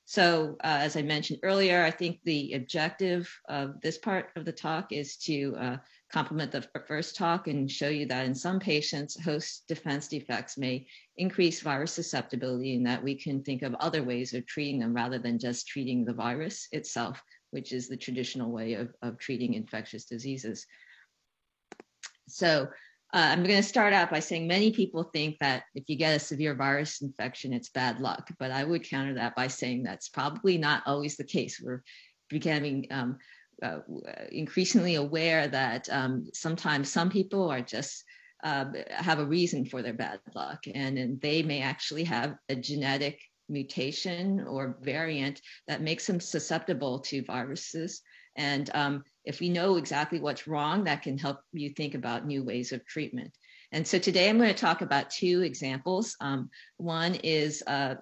So uh, as I mentioned earlier, I think the objective of this part of the talk is to uh, complement the first talk and show you that in some patients, host defense defects may increase virus susceptibility and that we can think of other ways of treating them rather than just treating the virus itself, which is the traditional way of, of treating infectious diseases. So uh, I'm going to start out by saying many people think that if you get a severe virus infection, it's bad luck. But I would counter that by saying that's probably not always the case. We're becoming um, uh, increasingly aware that um, sometimes some people are just uh, have a reason for their bad luck, and, and they may actually have a genetic mutation or variant that makes them susceptible to viruses. And um, if we know exactly what's wrong, that can help you think about new ways of treatment. And so today I'm going to talk about two examples. Um, one is uh,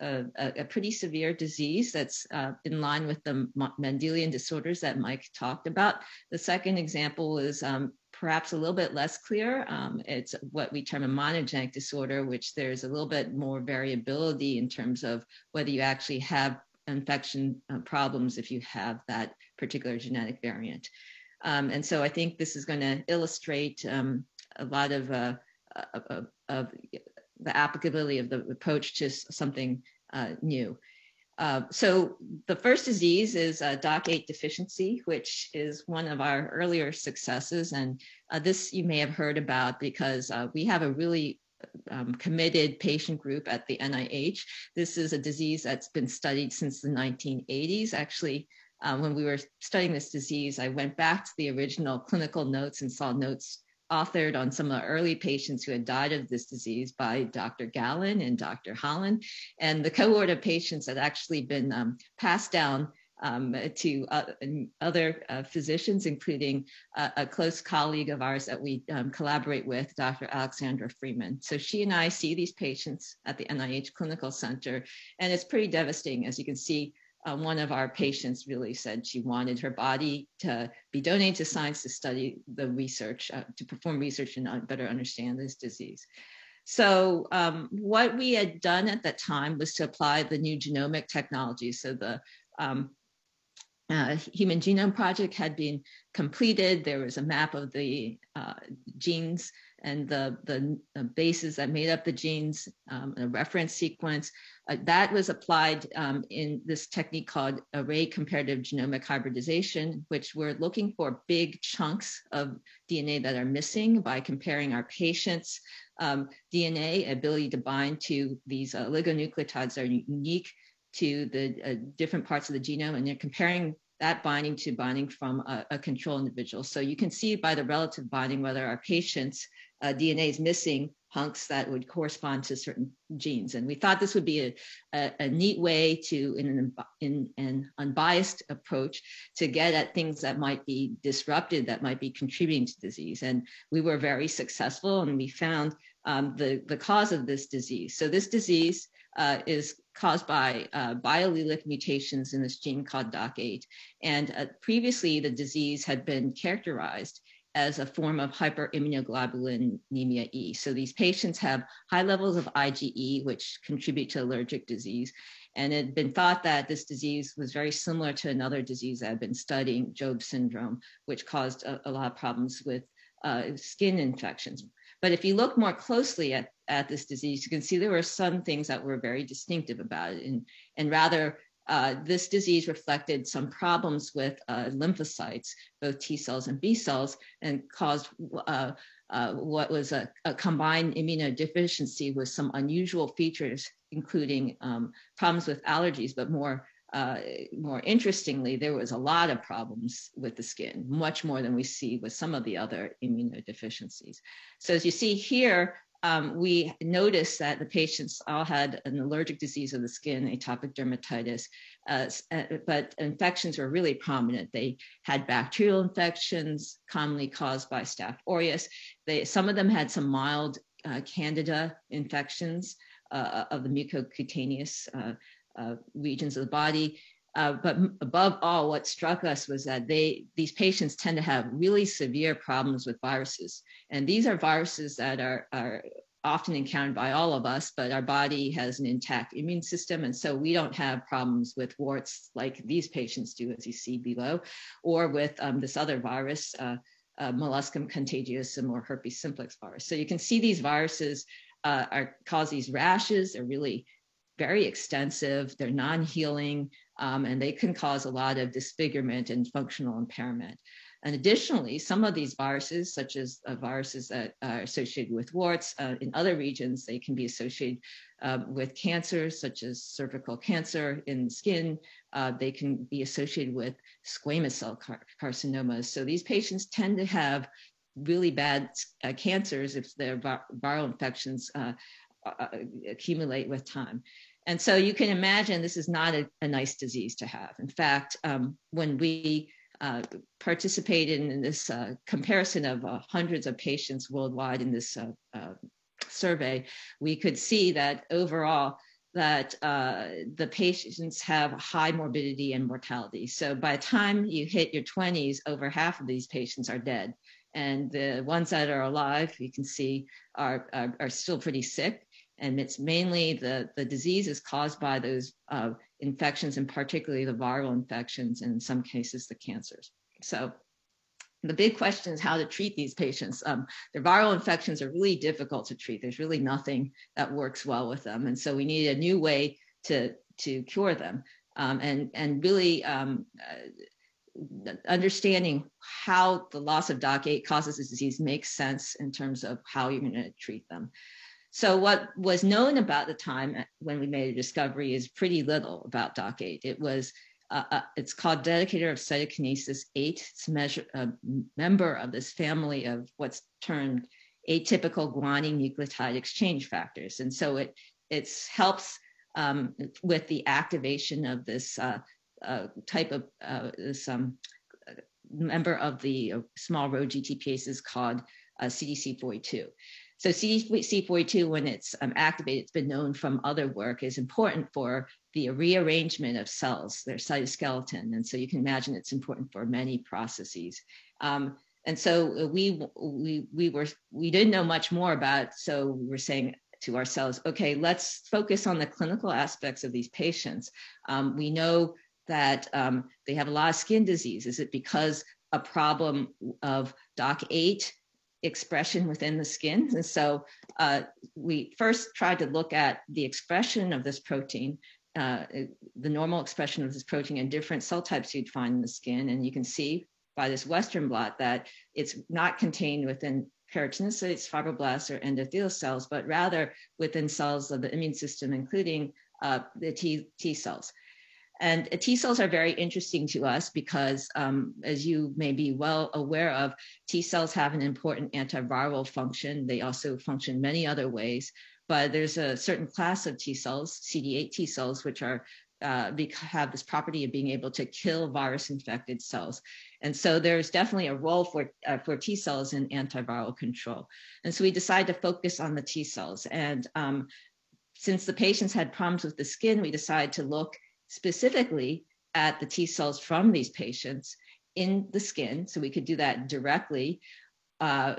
a, a, a, pretty severe disease that's uh, in line with the Mendelian disorders that Mike talked about. The second example is um, perhaps a little bit less clear. Um, it's what we term a monogenic disorder, which there's a little bit more variability in terms of whether you actually have infection uh, problems if you have that particular genetic variant. Um, and so I think this is going to illustrate um, a lot of, uh, of, the applicability of the approach to something uh, new. Uh, so the first disease is uh, DOCK8 deficiency, which is one of our earlier successes. And uh, this you may have heard about because uh, we have a really um, committed patient group at the NIH. This is a disease that's been studied since the 1980s. Actually, uh, when we were studying this disease, I went back to the original clinical notes and saw notes authored on some of the early patients who had died of this disease by Dr. Gallin and Dr. Holland. And the cohort of patients had actually been um, passed down um, to uh, other uh, physicians, including a close colleague of ours that we um, collaborate with, Dr. Alexandra Freeman. So she and I see these patients at the NIH Clinical Center, and it's pretty devastating. As you can see, uh, one of our patients really said she wanted her body to be donated to science to study the research, uh, to perform research and better understand this disease. So um, what we had done at that time was to apply the new genomic technology. So the um, uh, Human Genome Project had been completed. There was a map of the uh, genes and the, the, the, bases that made up the genes, um, a reference sequence. Uh, that was applied um, in this technique called array comparative genomic hybridization, which we're looking for big chunks of DNA that are missing by comparing our patients' um, DNA ability to bind to these oligonucleotides that are unique to the uh, different parts of the genome and they're comparing that binding to binding from a, a, control individual. So you can see by the relative binding whether our patient's uh, DNA is missing hunks that would correspond to certain genes. And we thought this would be a, a, a neat way to, in an, in an unbiased approach, to get at things that might be disrupted, that might be contributing to disease. And we were very successful and we found um, the, the cause of this disease. So this disease uh, is caused by uh, biallelic mutations in this gene called DOCK8. And uh, previously, the disease had been characterized as a form of hyperimmunoglobulinemia E. So these patients have high levels of IgE, which contribute to allergic disease. And it had been thought that this disease was very similar to another disease that had been studying, Job syndrome, which caused a, a lot of problems with uh, skin infections. But if you look more closely at, at this disease, you can see there were some things that were very distinctive about it. And, and rather uh, this disease reflected some problems with uh, lymphocytes, both T cells and B cells, and caused uh, uh, what was a, a, combined immunodeficiency with some unusual features, including um, problems with allergies, but more uh, more interestingly, there was a lot of problems with the skin, much more than we see with some of the other immunodeficiencies. So as you see here, um, we noticed that the patients all had an allergic disease of the skin, atopic dermatitis, uh, uh, but infections were really prominent. They had bacterial infections, commonly caused by Staph aureus. They, some of them had some mild uh, candida infections uh, of the mucocutaneous uh, uh, regions of the body. Uh, but above all, what struck us was that they these patients tend to have really severe problems with viruses, and these are viruses that are are often encountered by all of us, but our body has an intact immune system, and so we don't have problems with warts like these patients do, as you see below, or with um, this other virus. Uh, uh, molluscum contagiosum or herpes simplex virus. So you can see these viruses uh, are cause these rashes. They're really very extensive. They're non-healing um, and they can cause a lot of disfigurement and functional impairment. And additionally, some of these viruses, such as uh, viruses that are associated with warts, uh, in other regions, they can be associated um, with cancers, such as cervical cancer in the skin. Uh, they can be associated with squamous cell car- carcinomas. So these patients tend to have really bad uh, cancers if their viral infections uh, uh, accumulate with time. And so you can imagine this is not a, a nice disease to have. In fact, um, when we uh, participated in this uh, comparison of uh, hundreds of patients worldwide in this uh, uh, survey, we could see that overall that uh, the patients have high morbidity and mortality. So by the time you hit your 20s, over half of these patients are dead. And the ones that are alive, you can see, are, are, are still pretty sick and it's mainly the, the disease is caused by those uh, infections and particularly the viral infections and in some cases the cancers. So the big question is how to treat these patients. Um, their viral infections are really difficult to treat. There's really nothing that works well with them. And so we need a new way to, to cure them. Um, and, and really um, uh, understanding how the loss of DOCK8 causes this disease makes sense in terms of how you're going to treat them. So what was known about the time when we made a discovery is pretty little about DOCK8. It was uh, uh, it's called dedicator of cytokinesis 8. It's measure, a member of this family of what's termed atypical guanine nucleotide exchange factors. And so it it's helps um, with the activation of this uh, uh, type of uh, this um, member of the uh, small Rho GTPases called CDC42. So CDC42, when it's um, activated, it's been known from other work, is important for the rearrangement of cells, their cytoskeleton. And so you can imagine it's important for many processes. Um, and so we, we, we, were, we didn't know much more about, so we were saying to ourselves, okay, let's focus on the clinical aspects of these patients. Um, we know that um, they have a lot of skin disease. Is it because a problem of DOCK8 expression within the skin. And so uh, we first tried to look at the expression of this protein, uh, the normal expression of this protein in different cell types you'd find in the skin. And you can see by this Western blot that it's not contained within keratinocytes, fibroblasts, or endothelial cells, but rather within cells of the immune system, including uh, the T, T cells. And T cells are very interesting to us because, um, as you may be well aware of, T cells have an important antiviral function. They also function many other ways, but there's a certain class of T cells, CD8 T cells, which are uh, have this property of being able to kill virus infected cells. And so there's definitely a role for, uh, for T cells in antiviral control. And so we decided to focus on the T cells. And um, since the patients had problems with the skin, we decided to look specifically at the T cells from these patients in the skin. So we could do that directly uh,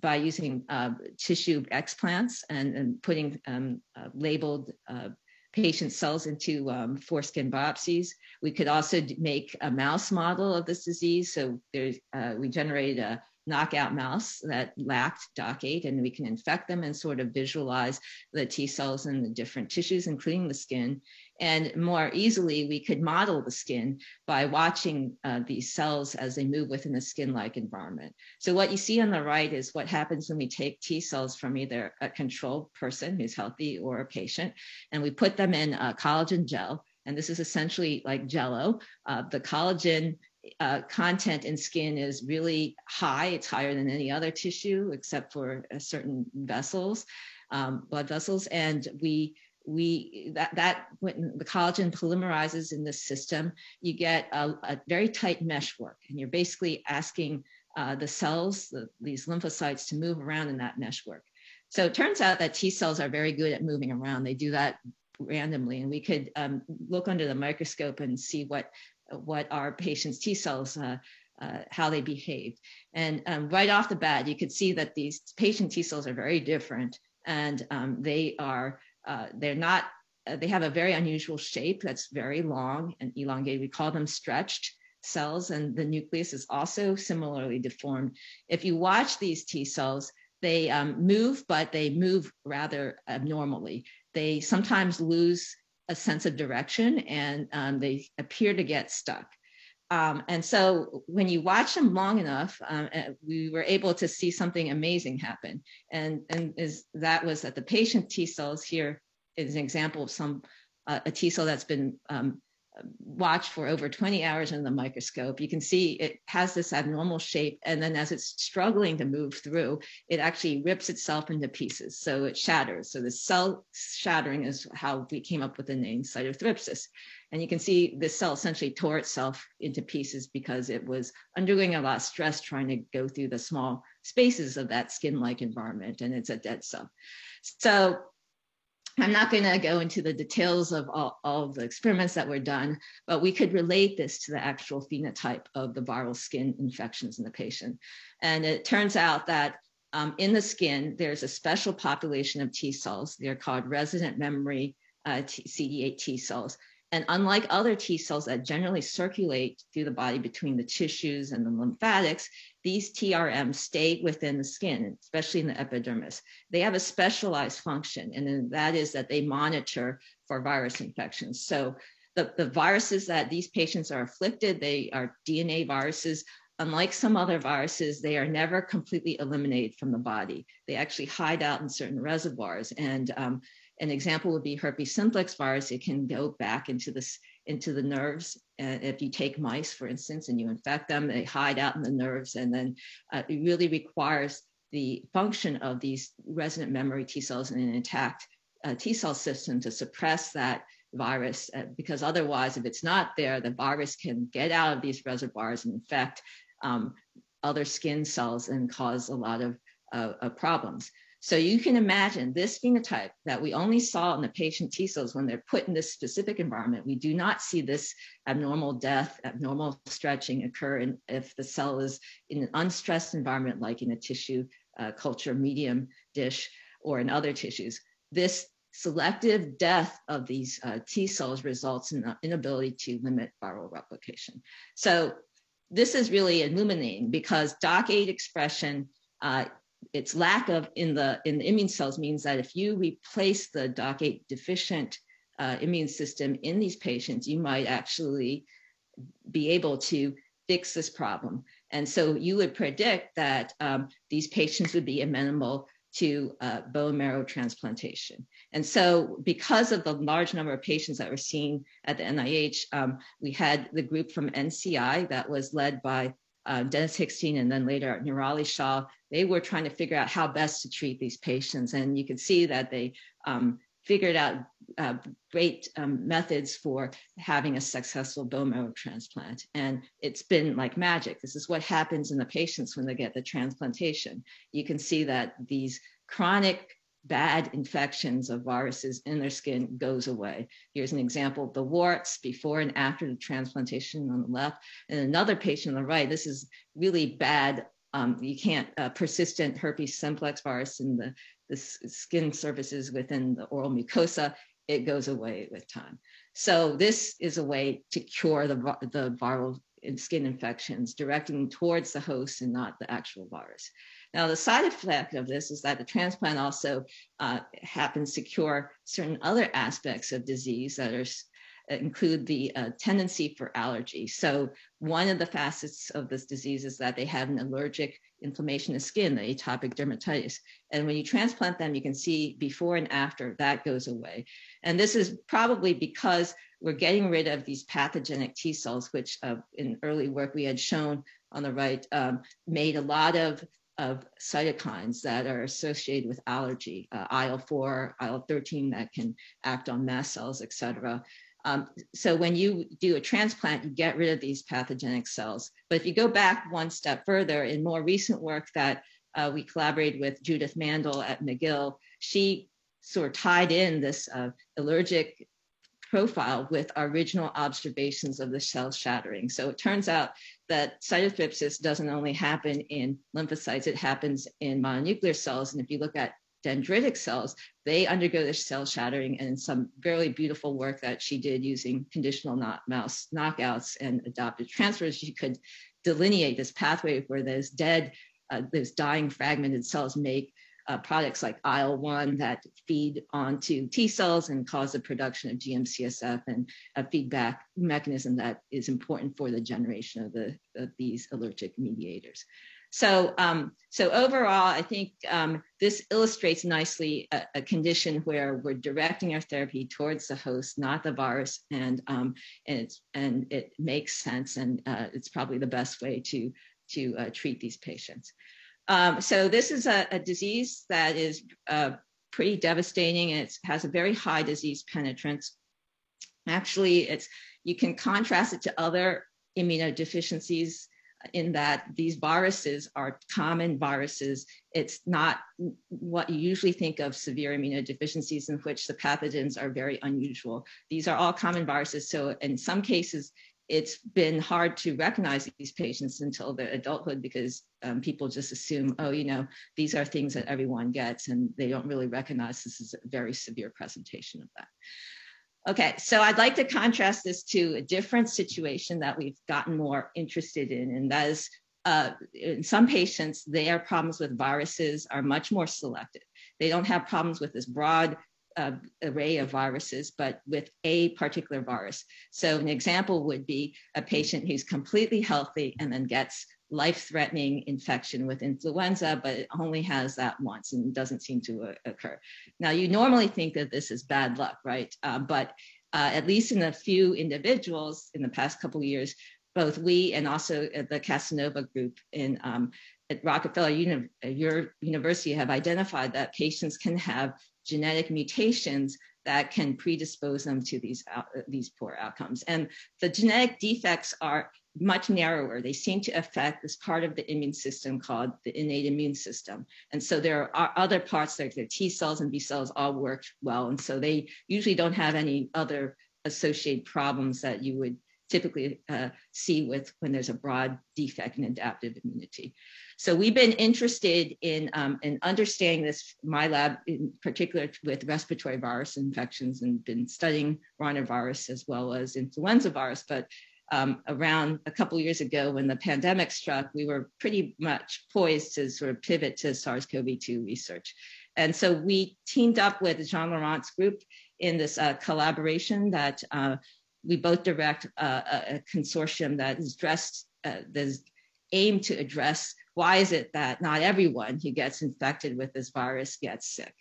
by using uh, tissue explants and, and putting um, uh, labeled uh, patient cells into um, foreskin biopsies. We could also make a mouse model of this disease. So there's, uh, we generated a knockout mouse that lacked DOCK8, and we can infect them and sort of visualize the T cells in the different tissues, including the skin. And more easily, we could model the skin by watching uh, these cells as they move within a skin-like environment. So what you see on the right is what happens when we take T cells from either a control person who's healthy or a patient, and we put them in a collagen gel. And this is essentially like jello. Uh, the collagen uh, content in skin is really high. It's higher than any other tissue except for uh, certain vessels, um, blood vessels. And we we that that when the collagen polymerizes in this system, you get a, a very tight meshwork, and you're basically asking uh, the cells, the, these lymphocytes, to move around in that meshwork. So it turns out that T cells are very good at moving around. They do that randomly, and we could um, look under the microscope and see what what our patients' T cells. Uh, uh, how they behaved. And um, right off the bat, you could see that these patient T cells are very different and um, they are uh, they're not, uh, they have a very unusual shape that's very long and elongated. We call them stretched cells, and the nucleus is also similarly deformed. If you watch these T cells, they um, move, but they move rather abnormally. They sometimes lose a sense of direction and um, they appear to get stuck. Um, and so when you watch them long enough, um, uh, we were able to see something amazing happen. And, and is, that was that the patient T cells here is an example of some uh, a T cell that's been um, watched for over 20 hours in the microscope. You can see it has this abnormal shape. And then as it's struggling to move through, it actually rips itself into pieces. So it shatters. So the cell shattering is how we came up with the name cytothripsis. And you can see this cell essentially tore itself into pieces because it was undergoing a lot of stress trying to go through the small spaces of that skin-like environment, and it's a dead cell. So I'm not going to go into the details of all, all, of the experiments that were done, but we could relate this to the actual phenotype of the viral skin infections in the patient. And it turns out that um, in the skin, there's a special population of T cells. They're called resident memory uh, CD8 T cells. And unlike other T cells that generally circulate through the body between the tissues and the lymphatics, these TRMs stay within the skin, especially in the epidermis. They have a specialized function, and that is that they monitor for virus infections. So the, the viruses that these patients are afflicted, they are DNA viruses. Unlike some other viruses, they are never completely eliminated from the body. They actually hide out in certain reservoirs. And um, an example would be herpes simplex virus. It can go back into this into the nerves. Uh, if you take mice, for instance, and you infect them, they hide out in the nerves, and then uh, it really requires the function of these resident memory T cells in an intact uh, T cell system to suppress that virus, uh, because otherwise, if it's not there, the virus can get out of these reservoirs and infect um, other skin cells and cause a lot of uh, problems. So you can imagine this phenotype that we only saw in the patient T cells when they're put in this specific environment. We do not see this abnormal death, abnormal stretching occur in, if the cell is in an unstressed environment, like in a tissue uh, culture medium dish or in other tissues. This selective death of these uh, T cells results in the inability to limit viral replication. So this is really illuminating because DOCK8 expression uh, its lack of in the in the immune cells means that if you replace the DOCK8 deficient uh, immune system in these patients, you might actually be able to fix this problem. And so you would predict that um, these patients would be amenable to uh, bone marrow transplantation. And so because of the large number of patients that were seen at the NIH, um, we had the group from NCI that was led by uh, Dennis Hickstein and then later Nirali Shah, they were trying to figure out how best to treat these patients. And you can see that they um, figured out uh, great um, methods for having a successful bone marrow transplant. And it's been like magic. This is what happens in the patients when they get the transplantation. You can see that these chronic bad infections of viruses in their skin goes away. Here's an example of the warts before and after the transplantation on the left. And another patient on the right, this is really bad. Um, you can't, uh, persistent herpes simplex virus in the, the skin surfaces within the oral mucosa, it goes away with time. So this is a way to cure the, the viral skin infections, directing towards the host and not the actual virus. Now, the side effect of this is that the transplant also uh, happens to cure certain other aspects of disease that are include the uh, tendency for allergy. So one of the facets of this disease is that they have an allergic inflammation of skin, the atopic dermatitis. And when you transplant them, you can see before and after that goes away. And this is probably because we're getting rid of these pathogenic T cells, which uh, in early work we had shown on the right um, made a lot of of cytokines that are associated with allergy, uh, IL-4, IL-13 that can act on mast cells, et cetera. Um, so when you do a transplant, you get rid of these pathogenic cells. But if you go back one step further, in more recent work that uh, we collaborated with Judith Mandl at McGill, she sort of tied in this uh, allergic profile with our original observations of the cell shattering. So it turns out that cytothripsis doesn't only happen in lymphocytes, it happens in mononuclear cells. And if you look at dendritic cells, they undergo this cell shattering and some very beautiful work that she did using conditional mouse knockouts and adoptive transfers, she could delineate this pathway where those dead, uh, those dying fragmented cells make uh, products like IL-1 that feed onto T cells and cause the production of GM-CSF and a feedback mechanism that is important for the generation of, the, of these allergic mediators. So, um, so overall, I think um, this illustrates nicely a, a, condition where we're directing our therapy towards the host, not the virus, and um, and and it makes sense, and uh, it's probably the best way to to uh, treat these patients. Um, so this is a, a disease that is uh, pretty devastating, and it has a very high disease penetrance. Actually, it's you can contrast it to other immunodeficiencies in that these viruses are common viruses. It's not what you usually think of severe immunodeficiencies in which the pathogens are very unusual. These are all common viruses. So in some cases, it's been hard to recognize these patients until their adulthood because um, people just assume, oh, you know, these are things that everyone gets, and they don't really recognize this is a very severe presentation of that. Okay, so I'd like to contrast this to a different situation that we've gotten more interested in, and that is uh, in some patients, their problems with viruses are much more selective. They don't have problems with this broad uh, array of viruses, but with a particular virus. So an example would be a patient who's completely healthy and then gets life-threatening infection with influenza, but it only has that once and doesn't seem to uh, occur. Now, you normally think that this is bad luck, right? Uh, but uh, at least in a few individuals in the past couple years, both we and also the Casanova group in um, at Rockefeller Uni University have identified that patients can have genetic mutations that can predispose them to these, uh, these poor outcomes. And the genetic defects are much narrower. They seem to affect this part of the immune system called the innate immune system. And so there are other parts like the T cells and B cells all work well. And so they usually don't have any other associated problems that you would typically uh, see with when there's a broad defect in adaptive immunity. So we've been interested in, um, in understanding this, my lab in particular with respiratory virus infections and been studying rhinovirus as well as influenza virus, but um, around a couple years ago when the pandemic struck, we were pretty much poised to sort of pivot to SARS-CoV-2 research. And so we teamed up with Jean Laurent's group in this uh, collaboration that uh, we both direct uh, a, a, consortium that is dressed, uh, that is aimed to address why is it that not everyone who gets infected with this virus gets sick.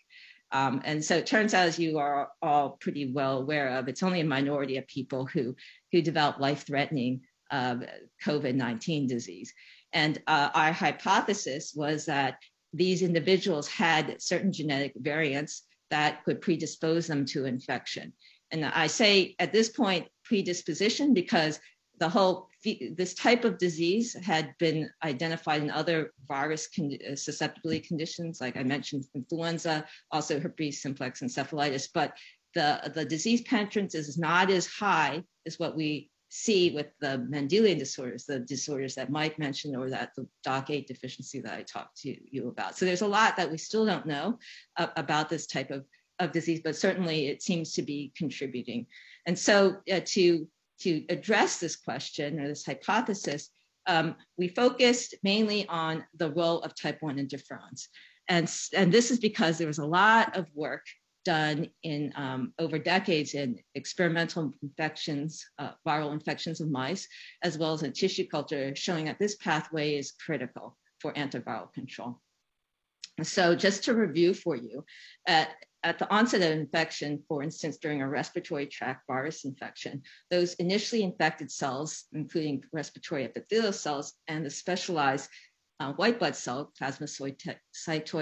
Um, and so it turns out, as you are all pretty well aware of, it's only a minority of people who, who develop life-threatening uh, COVID-19 disease. And uh, our hypothesis was that these individuals had certain genetic variants that could predispose them to infection. And I say at this point predisposition because the whole this type of disease had been identified in other virus con uh, susceptibility conditions, like I mentioned, influenza, also herpes simplex encephalitis. But the, the disease penetrance is not as high as what we see with the Mendelian disorders, the disorders that Mike mentioned, or that the DOCK8 deficiency that I talked to you about. So there's a lot that we still don't know uh, about this type of, of disease, but certainly it seems to be contributing. And so uh, to to address this question or this hypothesis, um, we focused mainly on the role of type 1 interferons. And, and this is because there was a lot of work done in um, over decades in experimental infections, uh, viral infections of mice, as well as in tissue culture, showing that this pathway is critical for antiviral control. So just to review for you, at, at the onset of infection, for instance, during a respiratory tract virus infection, those initially infected cells, including respiratory epithelial cells and the specialized uh, white blood cell, plasmacytoid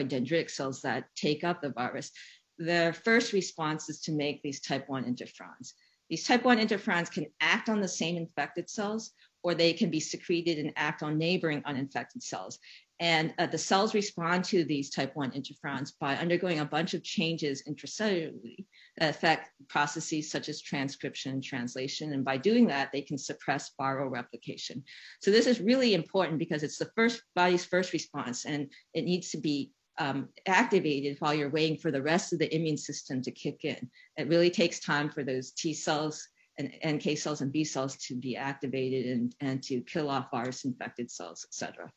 dendritic cells that take up the virus, their first response is to make these type 1 interferons. These type 1 interferons can act on the same infected cells, or they can be secreted and act on neighboring uninfected cells. And uh, the cells respond to these type 1 interferons by undergoing a bunch of changes intracellularly that affect processes such as transcription and translation. And by doing that, they can suppress viral replication. So this is really important because it's the first body's first response and it needs to be um, activated while you're waiting for the rest of the immune system to kick in. It really takes time for those T cells and NK cells and B cells to be activated and, and to kill off virus infected cells, et cetera.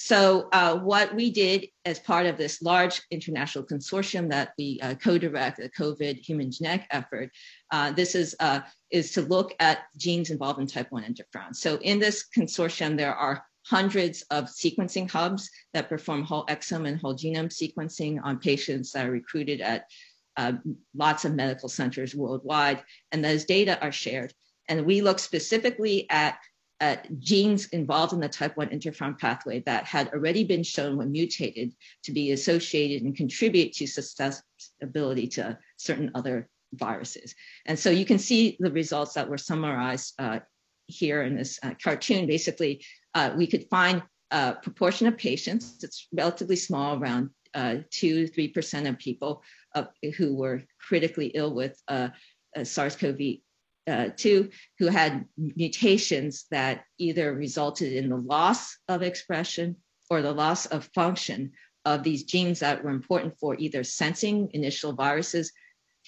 So uh, what we did as part of this large international consortium that we uh, co-direct, the COVID human genetic effort, uh, this is, uh, is to look at genes involved in type 1 interferon. So in this consortium, there are hundreds of sequencing hubs that perform whole exome and whole genome sequencing on patients that are recruited at uh, lots of medical centers worldwide. And those data are shared. And we look specifically at genes involved in the type 1 interferon pathway that had already been shown when mutated to be associated and contribute to susceptibility to certain other viruses. And so you can see the results that were summarized uh, here in this uh, cartoon. Basically, uh, we could find a proportion of patients, it's relatively small, around uh, 2 3% of people who were critically ill with uh, SARS-CoV uh, two who had mutations that either resulted in the loss of expression or the loss of function of these genes that were important for either sensing initial viruses,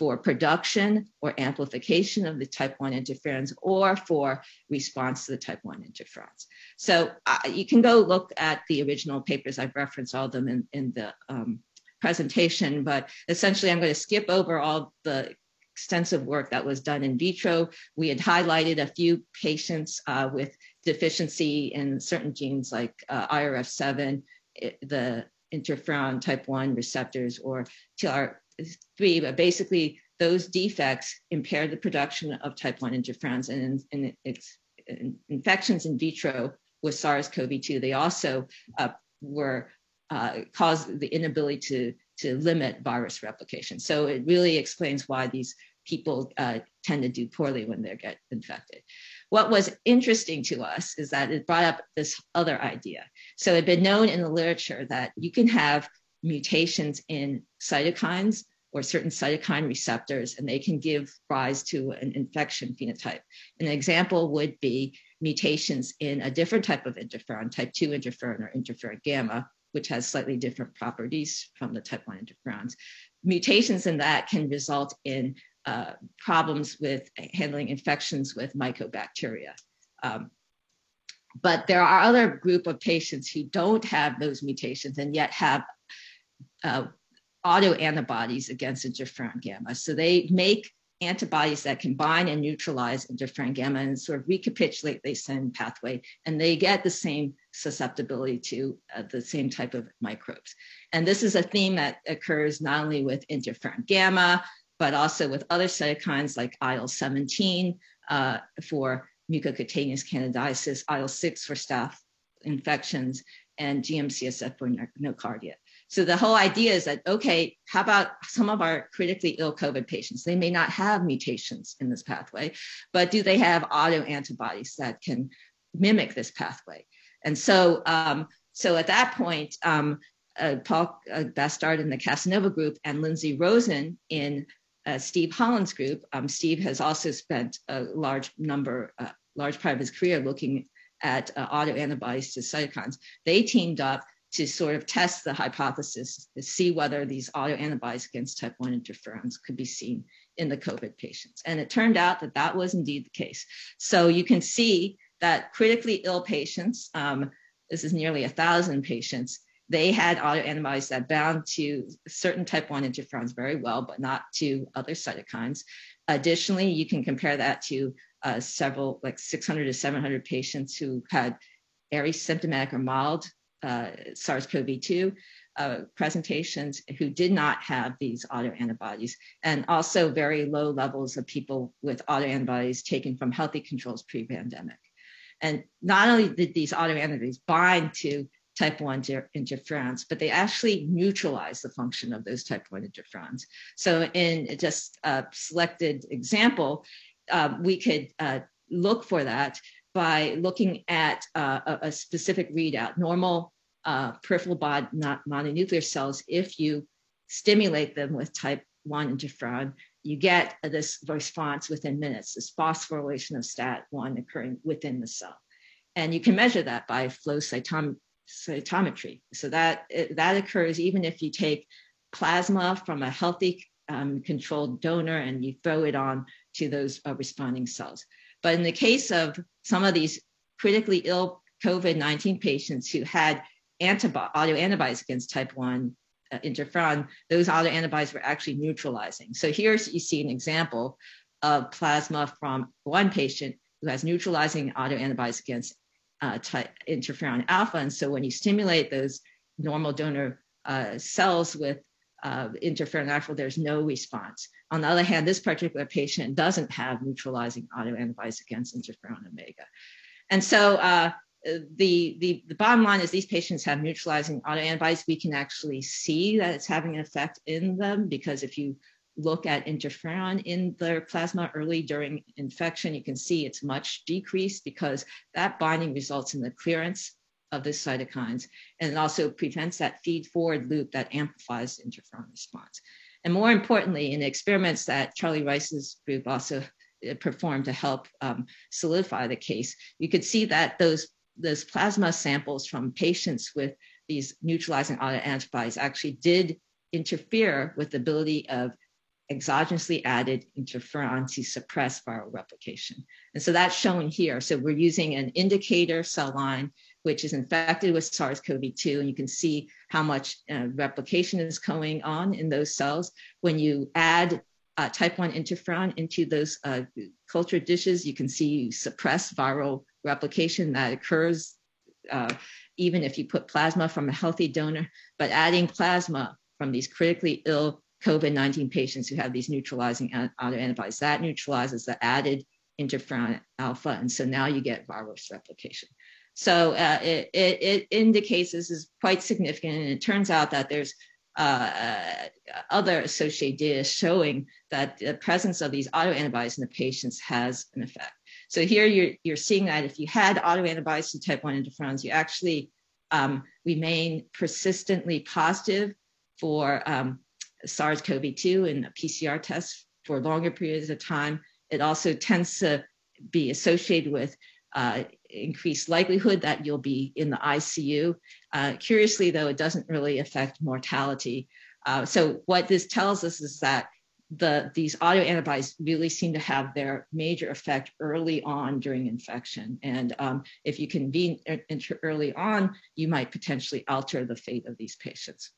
for production or amplification of the type 1 interferons, or for response to the type 1 interferons. So uh, you can go look at the original papers. I've referenced all of them in, in the um, presentation, but essentially I'm going to skip over all the extensive work that was done in vitro. We had highlighted a few patients uh, with deficiency in certain genes like uh, IRF7, the interferon type 1 receptors, or TLR3, but basically those defects impair the production of type 1 interferons and, and it's in infections in vitro with SARS-CoV-2. They also uh, were uh, caused the inability to to limit virus replication. So it really explains why these people uh, tend to do poorly when they get infected. What was interesting to us is that it brought up this other idea. So it had been known in the literature that you can have mutations in cytokines or certain cytokine receptors, and they can give rise to an infection phenotype. An example would be mutations in a different type of interferon, type 2 interferon or interferon gamma, which has slightly different properties from the type 1 interferons. Mutations in that can result in uh, problems with handling infections with mycobacteria. Um, but there are other group of patients who don't have those mutations and yet have uh, autoantibodies against interferon gamma. So they make antibodies that combine and neutralize interferon gamma and sort of recapitulate the same pathway, and they get the same susceptibility to uh, the same type of microbes. And this is a theme that occurs not only with interferon gamma, but also with other cytokines like IL-17 uh, for mucocutaneous candidiasis, IL-6 for staph infections, and GM-CSF for nocardia. So the whole idea is that, okay, how about some of our critically ill COVID patients? They may not have mutations in this pathway, but do they have autoantibodies that can mimic this pathway? And so, um, so at that point, um, uh, Paul uh, Bastard in the Casanova group and Lindsay Rosen in uh, Steve Holland's group. Um, Steve has also spent a large number, uh, large part of his career looking at uh, autoantibodies to cytokines. They teamed up to sort of test the hypothesis to see whether these autoantibodies against type 1 interferons could be seen in the COVID patients. And it turned out that that was indeed the case. So you can see that critically ill patients, um, this is nearly a thousand patients, they had autoantibodies that bound to certain type 1 interferons very well, but not to other cytokines. Additionally, you can compare that to uh, several, like 600 to 700 patients who had asymptomatic or mild uh, SARS-CoV-2 uh, presentations who did not have these autoantibodies, and also very low levels of people with autoantibodies taken from healthy controls pre-pandemic. And not only did these autoantibodies bind to type 1 interferons, but they actually neutralize the function of those type 1 interferons. So in just a selected example, uh, we could uh, look for that by looking at uh, a, a, specific readout, normal uh, peripheral blood not mononuclear cells, if you stimulate them with type 1 interferon, you get this response within minutes, this phosphorylation of STAT1 occurring within the cell. And you can measure that by flow cytom cytometry. So that, that occurs even if you take plasma from a healthy um, controlled donor and you throw it on to those uh, responding cells. But in the case of some of these critically ill COVID-19 patients who had autoantibodies against type 1 uh, interferon, those autoantibodies were actually neutralizing. So here you see an example of plasma from one patient who has neutralizing autoantibodies against uh, type, interferon alpha. And so when you stimulate those normal donor uh, cells with uh, interferon alpha, there's no response. On the other hand, this particular patient doesn't have neutralizing autoantibodies against interferon omega. And so uh, the, the, the bottom line is these patients have neutralizing autoantibodies. We can actually see that it's having an effect in them because if you look at interferon in their plasma early during infection, you can see it's much decreased because that binding results in the clearance of the cytokines and it also prevents that feed forward loop that amplifies interferon response. And more importantly, in experiments that Charlie Rice's group also uh, performed to help um, solidify the case, you could see that those those plasma samples from patients with these neutralizing autoantibodies actually did interfere with the ability of exogenously added interferon to suppress viral replication. And so that's shown here. So we're using an indicator cell line, which is infected with SARS-CoV-2, and you can see how much uh, replication is going on in those cells. When you add uh, type 1 interferon into those uh, culture dishes, you can see suppress viral replication that occurs uh, even if you put plasma from a healthy donor, but adding plasma from these critically ill COVID-19 patients who have these neutralizing autoantibodies, that neutralizes the added interferon alpha. And so now you get virus replication. So uh, it, it, it, indicates this is quite significant. And it turns out that there's uh, other associated data showing that the presence of these autoantibodies in the patients has an effect. So here you're, you're seeing that if you had autoantibodies to type 1 interferons, you actually um, remain persistently positive for um, SARS-CoV-2 in a PCR test for longer periods of time. It also tends to be associated with uh, increased likelihood that you'll be in the ICU. Uh, curiously, though, it doesn't really affect mortality. Uh, so what this tells us is that the, these autoantibodies really seem to have their major effect early on during infection. And um, if you convene early on, you might potentially alter the fate of these patients.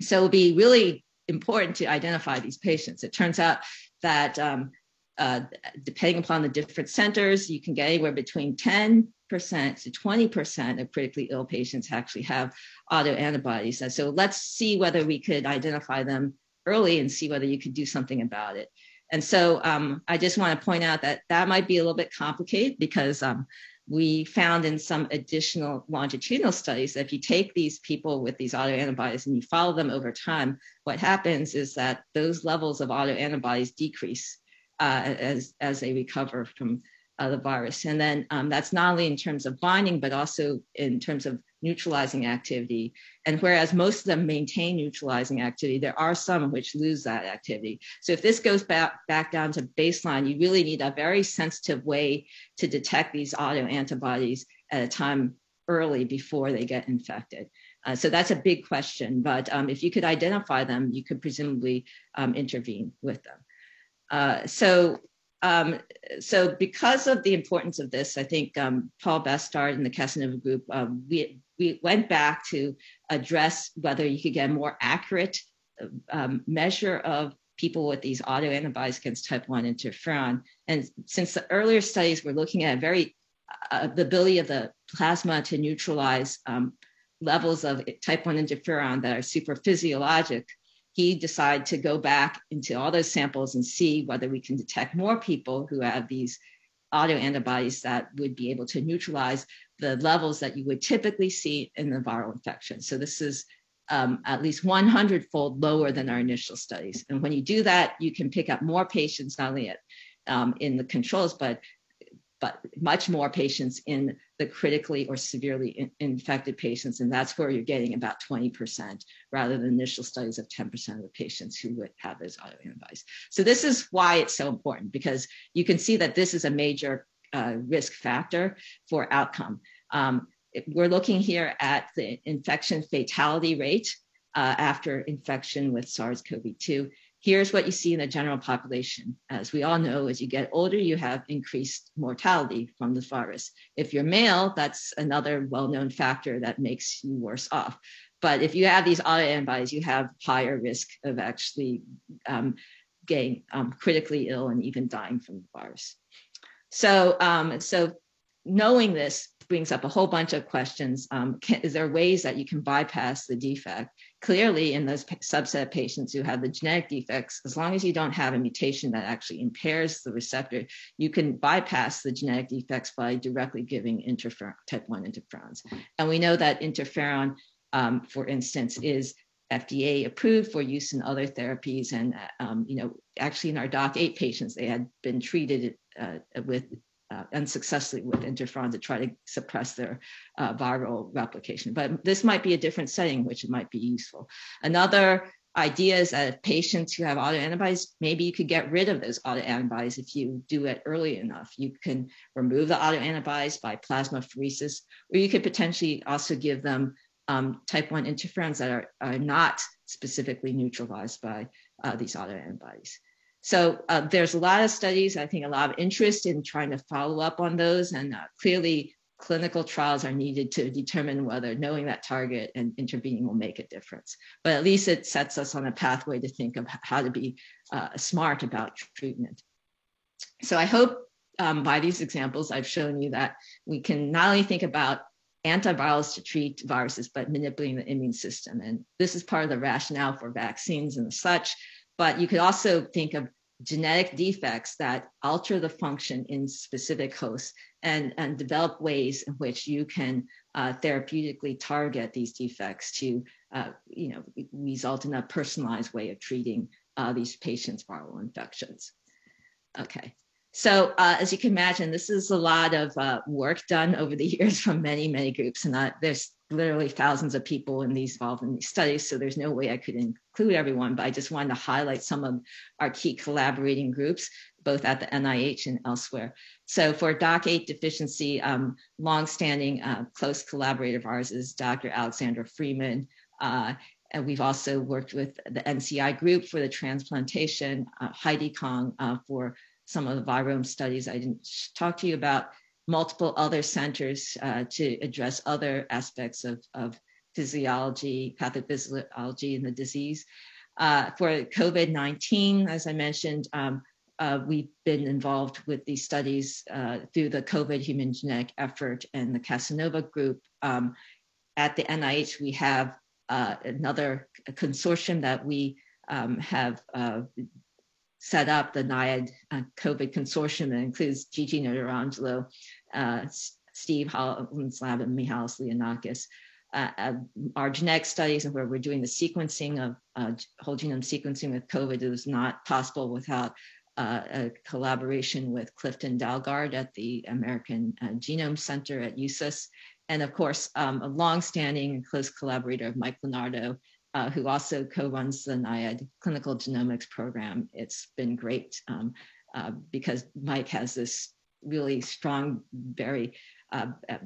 So it'll be really important to identify these patients. It turns out that um, uh, depending upon the different centers, you can get anywhere between 10% to 20% of critically ill patients actually have autoantibodies. And so let's see whether we could identify them early and see whether you could do something about it. And so um, I just want to point out that that might be a little bit complicated because um, we found in some additional longitudinal studies that if you take these people with these autoantibodies and you follow them over time, what happens is that those levels of autoantibodies decrease as, as they recover from uh, the virus. And then um, that's not only in terms of binding, but also in terms of neutralizing activity. And whereas most of them maintain neutralizing activity, there are some which lose that activity. So if this goes back, back down to baseline, you really need a very sensitive way to detect these autoantibodies at a time early before they get infected. Uh, so that's a big question. But um, if you could identify them, you could presumably um, intervene with them. Uh, so, um, so because of the importance of this, I think um, Paul Bastard and the Casanova group, um, we, we went back to address whether you could get a more accurate um, measure of people with these autoantibodies against type 1 interferon. And since the earlier studies were looking at very uh, the ability of the plasma to neutralize um, levels of type 1 interferon that are super physiologic, he decided to go back into all those samples and see whether we can detect more people who have these autoantibodies that would be able to neutralize the levels that you would typically see in the viral infection. So this is um, at least 100 fold lower than our initial studies. And when you do that, you can pick up more patients, not only at, um, in the controls, but but much more patients in the critically or severely in, infected patients. And that's where you're getting about 20% rather than initial studies of 10% of the patients who would have those autoantibodies. So this is why it's so important because you can see that this is a major uh, risk factor for outcome. Um, we're looking here at the infection fatality rate uh, after infection with SARS-CoV-2 here's what you see in the general population. As we all know, as you get older, you have increased mortality from the virus. If you're male, that's another well-known factor that makes you worse off. But if you have these autoantibodies, you have higher risk of actually um, getting um, critically ill and even dying from the virus. So, um, so knowing this brings up a whole bunch of questions. Um, can, is there ways that you can bypass the defect? Clearly, in those subset of patients who have the genetic defects, as long as you don't have a mutation that actually impairs the receptor, you can bypass the genetic defects by directly giving interferon, type 1 interferons. And we know that interferon, um, for instance, is FDA approved for use in other therapies. And, um, you know, actually in our DOCK8 patients, they had been treated uh, with uh, unsuccessfully with interferon to try to suppress their uh, viral replication. But this might be a different setting, which might be useful. Another idea is that patients who have autoantibodies, maybe you could get rid of those autoantibodies if you do it early enough. You can remove the autoantibodies by plasmapheresis, or you could potentially also give them um, type 1 interferons that are, are not specifically neutralized by uh, these autoantibodies. So uh, there's a lot of studies, I think a lot of interest in trying to follow up on those. And uh, clearly, clinical trials are needed to determine whether knowing that target and intervening will make a difference. But at least it sets us on a pathway to think of how to be uh, smart about treatment. So I hope um, by these examples, I've shown you that we can not only think about antivirals to treat viruses, but manipulating the immune system. And this is part of the rationale for vaccines and such. But you could also think of genetic defects that alter the function in specific hosts and, and develop ways in which you can uh, therapeutically target these defects to uh, you know, result in a personalized way of treating uh, these patients' viral infections. Okay. So uh, as you can imagine, this is a lot of uh, work done over the years from many, many groups. And uh, there's literally thousands of people in these involved in these studies, so there's no way I could include everyone, but I just wanted to highlight some of our key collaborating groups, both at the NIH and elsewhere. So for DOCK8 deficiency, um, longstanding uh, close collaborator of ours is Dr. Alexandra Freeman. Uh, and we've also worked with the NCI group for the transplantation, uh, Heidi Kong uh, for some of the virome studies I didn't talk to you about, multiple other centers uh, to address other aspects of, of physiology, pathophysiology in the disease. Uh, for COVID 19, as I mentioned, um, uh, we've been involved with these studies uh, through the COVID human genetic effort and the Casanova group. Um, at the NIH, we have uh, another consortium that we um, have uh, set up the NIAID uh, COVID consortium that includes Gigi Notarangelo, uh, Steve Holland's lab, and Mihalis Lionakis. Uh, uh, our genetic studies and where we're doing the sequencing of uh, whole genome sequencing with COVID is not possible without uh, a collaboration with Clifton Dalgard at the American Genome Center at USIS. And of course, um, a longstanding and close collaborator of Mike Lenardo uh, who also co-runs the NIAID clinical genomics program. It's been great um, uh, because Mike has this really strong, very uh, uh,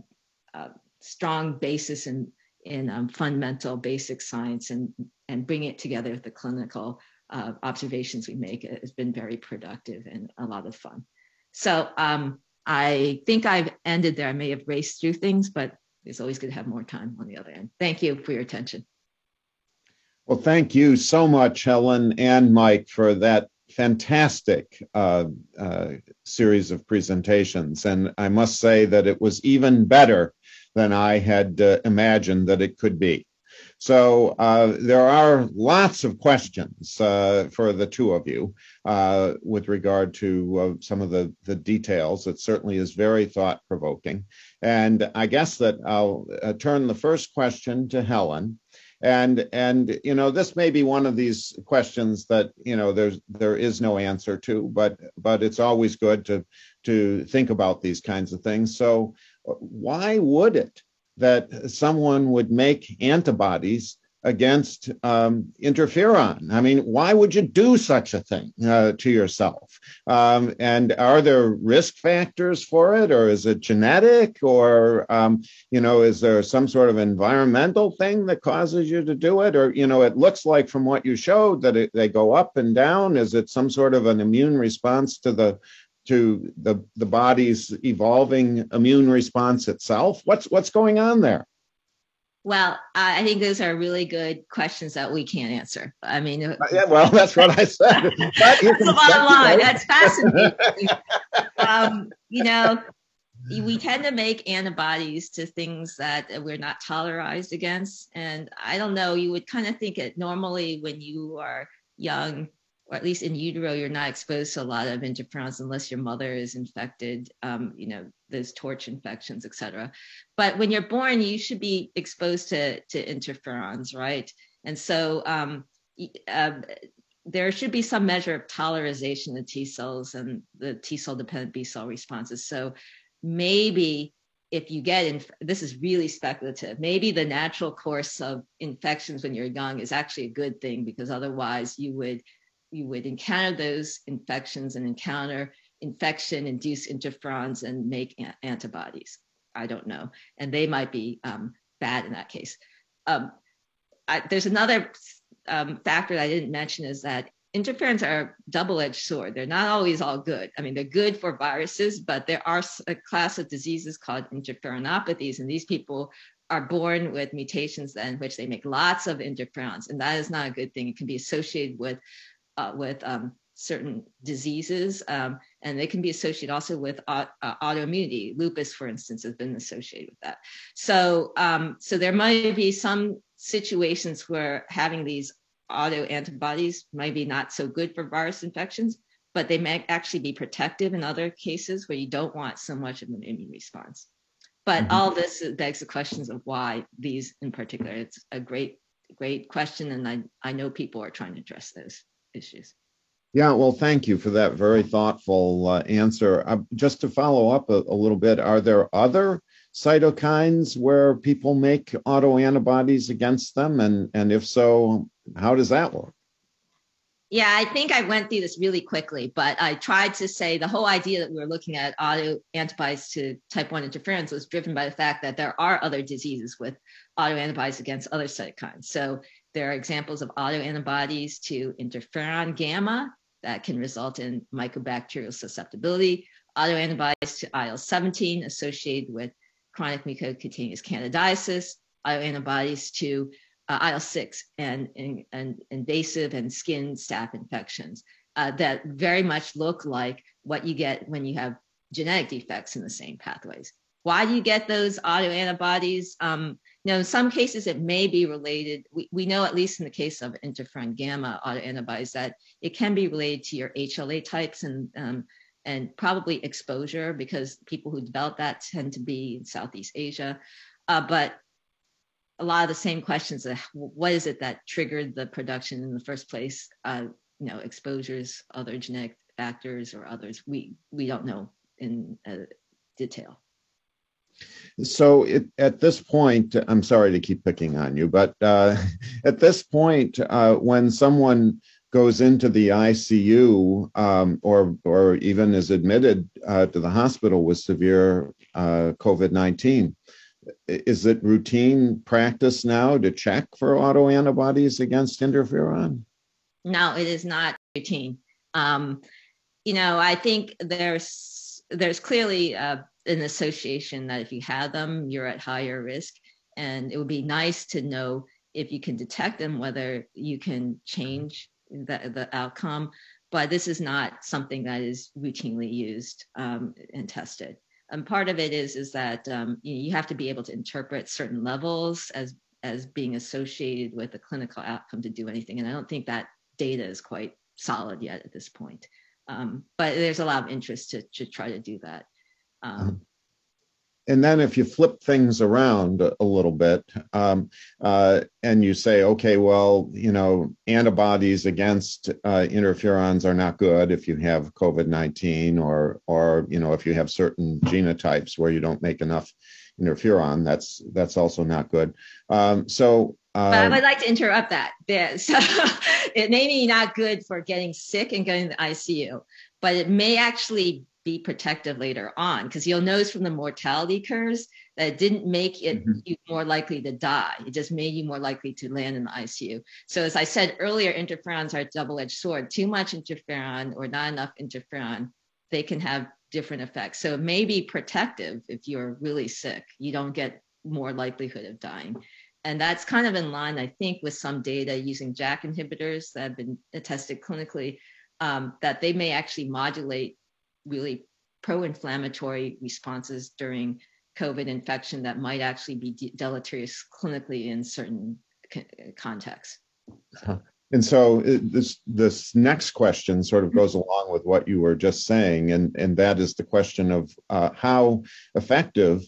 uh strong basis in in um, fundamental basic science and and bring it together with the clinical uh, observations we make It's been very productive and a lot of fun. So um, I think I've ended there. I may have raced through things, but it's always good to have more time on the other end. Thank you for your attention. Well, thank you so much, Helen and Mike, for that fantastic uh, uh, series of presentations. And I must say that it was even better than I had uh, imagined that it could be. So uh, there are lots of questions uh, for the two of you uh, with regard to some of the, the details. It certainly is very thought provoking. And I guess that I'll turn the first question to Helen. And and you know this may be one of these questions that you know there's there is no answer to, but but it's always good to to think about these kinds of things. So uh, why would it that someone would make antibodies against um, interferon. I mean, why would you do such a thing uh, to yourself? Um, and are there risk factors for it, or is it genetic, or um, you know, is there some sort of environmental thing that causes you to do it? Or you know, it looks like from what you showed that it, they go up and down. Is it some sort of an immune response to the to the, the body's evolving immune response itself? What's what's going on there? Well, I think those are really good questions that we can't answer. I mean, uh, yeah, well, that's what I said. that's the bottom line. That's fascinating. um, you know, we tend to make antibodies to things that we're not tolerized against. And I don't know, you would kind of think it normally when you are young, or at least in utero, you're not exposed to a lot of interferons unless your mother is infected, um, you know, those torch infections, et cetera. But when you're born, you should be exposed to, to interferons, right? And so um, uh, there should be some measure of tolerization of T cells and the T cell dependent B cell responses. So maybe if you get in, this is really speculative. Maybe the natural course of infections when you're young is actually a good thing because otherwise you would you would encounter those infections and encounter infection induce interferons and make antibodies. I don't know. And they might be um, bad in that case. Um, I, there's another um, factor that I didn't mention is that interferons are a double-edged sword. They're not always all good. I mean, they're good for viruses, but there are a class of diseases called interferonopathies, and these people are born with mutations in which they make lots of interferons, and that is not a good thing. It can be associated with uh, with um, certain diseases, um, and they can be associated also with uh, uh, autoimmunity. Lupus, for instance, has been associated with that. So, um, so there might be some situations where having these auto antibodies might be not so good for virus infections, but they may actually be protective in other cases where you don't want so much of an immune response. But mm-hmm. all this begs the questions of why these in particular. It's a great, great question, and I, I know people are trying to address those issues. Yeah, well, thank you for that very thoughtful uh, answer. Uh, just to follow up a, a, little bit, are there other cytokines where people make autoantibodies against them? And, and if so, how does that work? Yeah, I think I went through this really quickly, but I tried to say the whole idea that we were looking at auto antibodies to type 1 interferons was driven by the fact that there are other diseases with autoantibodies against other cytokines. So there are examples of autoantibodies to interferon gamma that can result in mycobacterial susceptibility, autoantibodies to IL 17 associated with chronic mucocutaneous candidiasis, autoantibodies to uh, IL 6 and, and, and, invasive and skin staph infections uh, that very much look like what you get when you have genetic defects in the same pathways. Why do you get those autoantibodies? Um, now, in some cases, it may be related. We, we know, at least in the case of interferon gamma autoantibodies, that it can be related to your HLA types and, um, and probably exposure because people who develop that tend to be in Southeast Asia. Uh, but a lot of the same questions what is it that triggered the production in the first place? Uh, you know, exposures, other genetic factors, or others. We we don't know in uh, detail. So it, at this point, I'm sorry to keep picking on you, but uh, at this point, uh, when someone goes into the ICU um, or or even is admitted uh, to the hospital with severe uh, COVID nineteen, is it routine practice now to check for autoantibodies against interferon? No, it is not routine. Um, you know, I think there's there's clearly uh, an association that if you have them, you're at higher risk, and it would be nice to know if you can detect them, whether you can change the, the outcome. But this is not something that is routinely used um, and tested. And part of it is is that um, you, have to be able to interpret certain levels as as being associated with a clinical outcome to do anything. And I don't think that data is quite solid yet at this point. Um, but there's a lot of interest to, to try to do that. Um, and then if you flip things around a little bit um, uh, and you say okay well you know antibodies against uh, interferons are not good if you have covid-19 or or you know if you have certain genotypes where you don't make enough interferon that's that's also not good um, so um, but I would like to interrupt that. So it may be not good for getting sick and going to the ICU, but it may actually be protective later on because you'll notice from the mortality curves that it didn't make it mm-hmm. you more likely to die. It just made you more likely to land in the ICU. So as I said earlier, interferons are a double-edged sword. Too much interferon or not enough interferon, they can have different effects. So it may be protective if you're really sick. You don't get more likelihood of dying. And that's kind of in line, I think, with some data using JAK inhibitors that have been tested clinically, um, that they may actually modulate really pro-inflammatory responses during COVID infection that might actually be de- deleterious clinically in certain c- contexts. So. And so this this next question sort of goes along with what you were just saying, and and that is the question of uh, how effective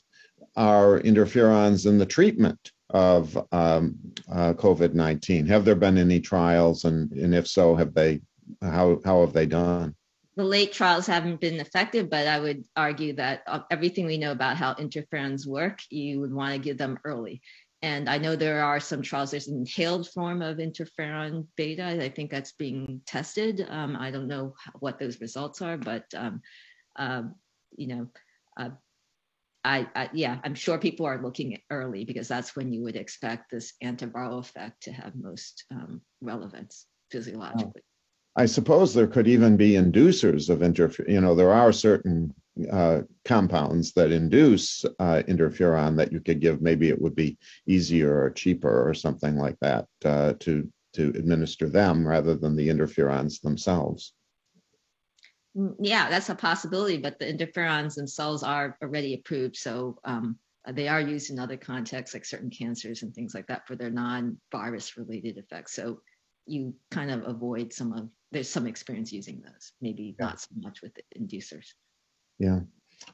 are interferons in the treatment of um, uh, COVID nineteen. Have there been any trials, and and if so, have they how how have they done? The late trials haven't been effective, but I would argue that everything we know about how interferons work, you would want to give them early. And I know there are some trials, there's an inhaled form of interferon beta. I think that's being tested. Um, I don't know what those results are, but, um, uh, you know, uh, I, I, yeah, I'm sure people are looking early because that's when you would expect this antiviral effect to have most um, relevance physiologically. I suppose there could even be inducers of interferon. You know, there are certain uh, compounds that induce uh, interferon that you could give. Maybe it would be easier or cheaper or something like that uh, to to administer them rather than the interferons themselves. Mm, yeah, that's a possibility, but the interferons themselves are already approved, so um, they are used in other contexts like certain cancers and things like that for their non-virus related effects. So you kind of avoid some of there's some experience using those, maybe yeah. not so much with the inducers. Yeah.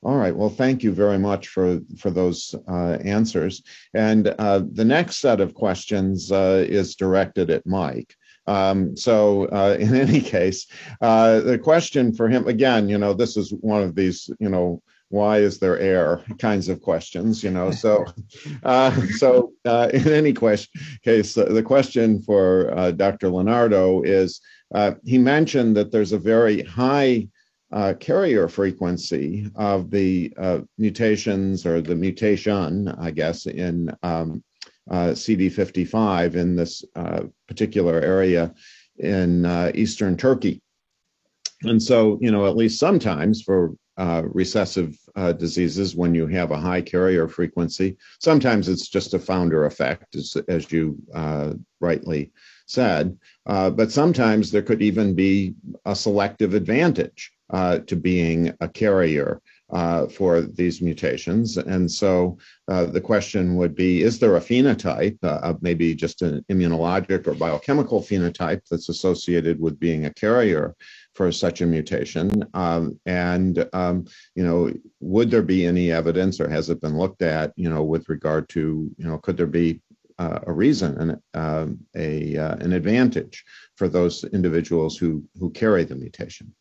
All right. Well, thank you very much for for those uh, answers. And uh, the next set of questions uh, is directed at Mike. Um, so, uh, in any case, uh, the question for him again, you know, this is one of these, you know, why is there air kinds of questions you know so uh, so uh, in any question case the question for uh, dr Lenardo is uh, he mentioned that there's a very high uh, carrier frequency of the uh, mutations or the mutation i guess in um, cd55 in this particular area in eastern turkey and so you know at least sometimes for uh, recessive uh, diseases when you have a high carrier frequency. Sometimes it's just a founder effect, as, as you uh, rightly said, uh, but sometimes there could even be a selective advantage uh, to being a carrier. Uh, for these mutations. And so the question would be Is there a phenotype, maybe just an immunologic or biochemical phenotype that's associated with being a carrier for such a mutation? Um, and, um, you know, would there be any evidence or has it been looked at, you know, with regard to, you know, could there be uh, a reason and um, a, uh, an advantage for those individuals who, who carry the mutation?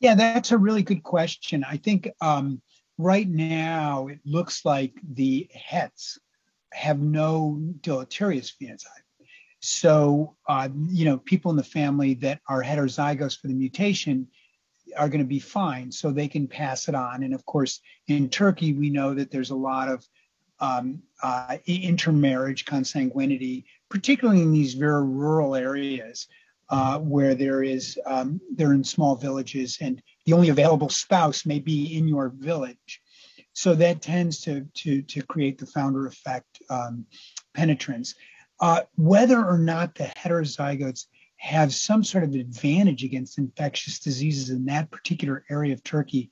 Yeah, that's a really good question. I think um, right now it looks like the HETs have no deleterious phenotype. So, uh, you know, people in the family that are heterozygous for the mutation are going to be fine, so they can pass it on. And of course, in Turkey, we know that there's a lot of um, uh, intermarriage, consanguinity, particularly in these very rural areas. uh, where there is um, they're in small villages and the only available spouse may be in your village. So that tends to to to create the founder effect um, penetrance. Uh, whether or not the heterozygotes have some sort of advantage against infectious diseases in that particular area of Turkey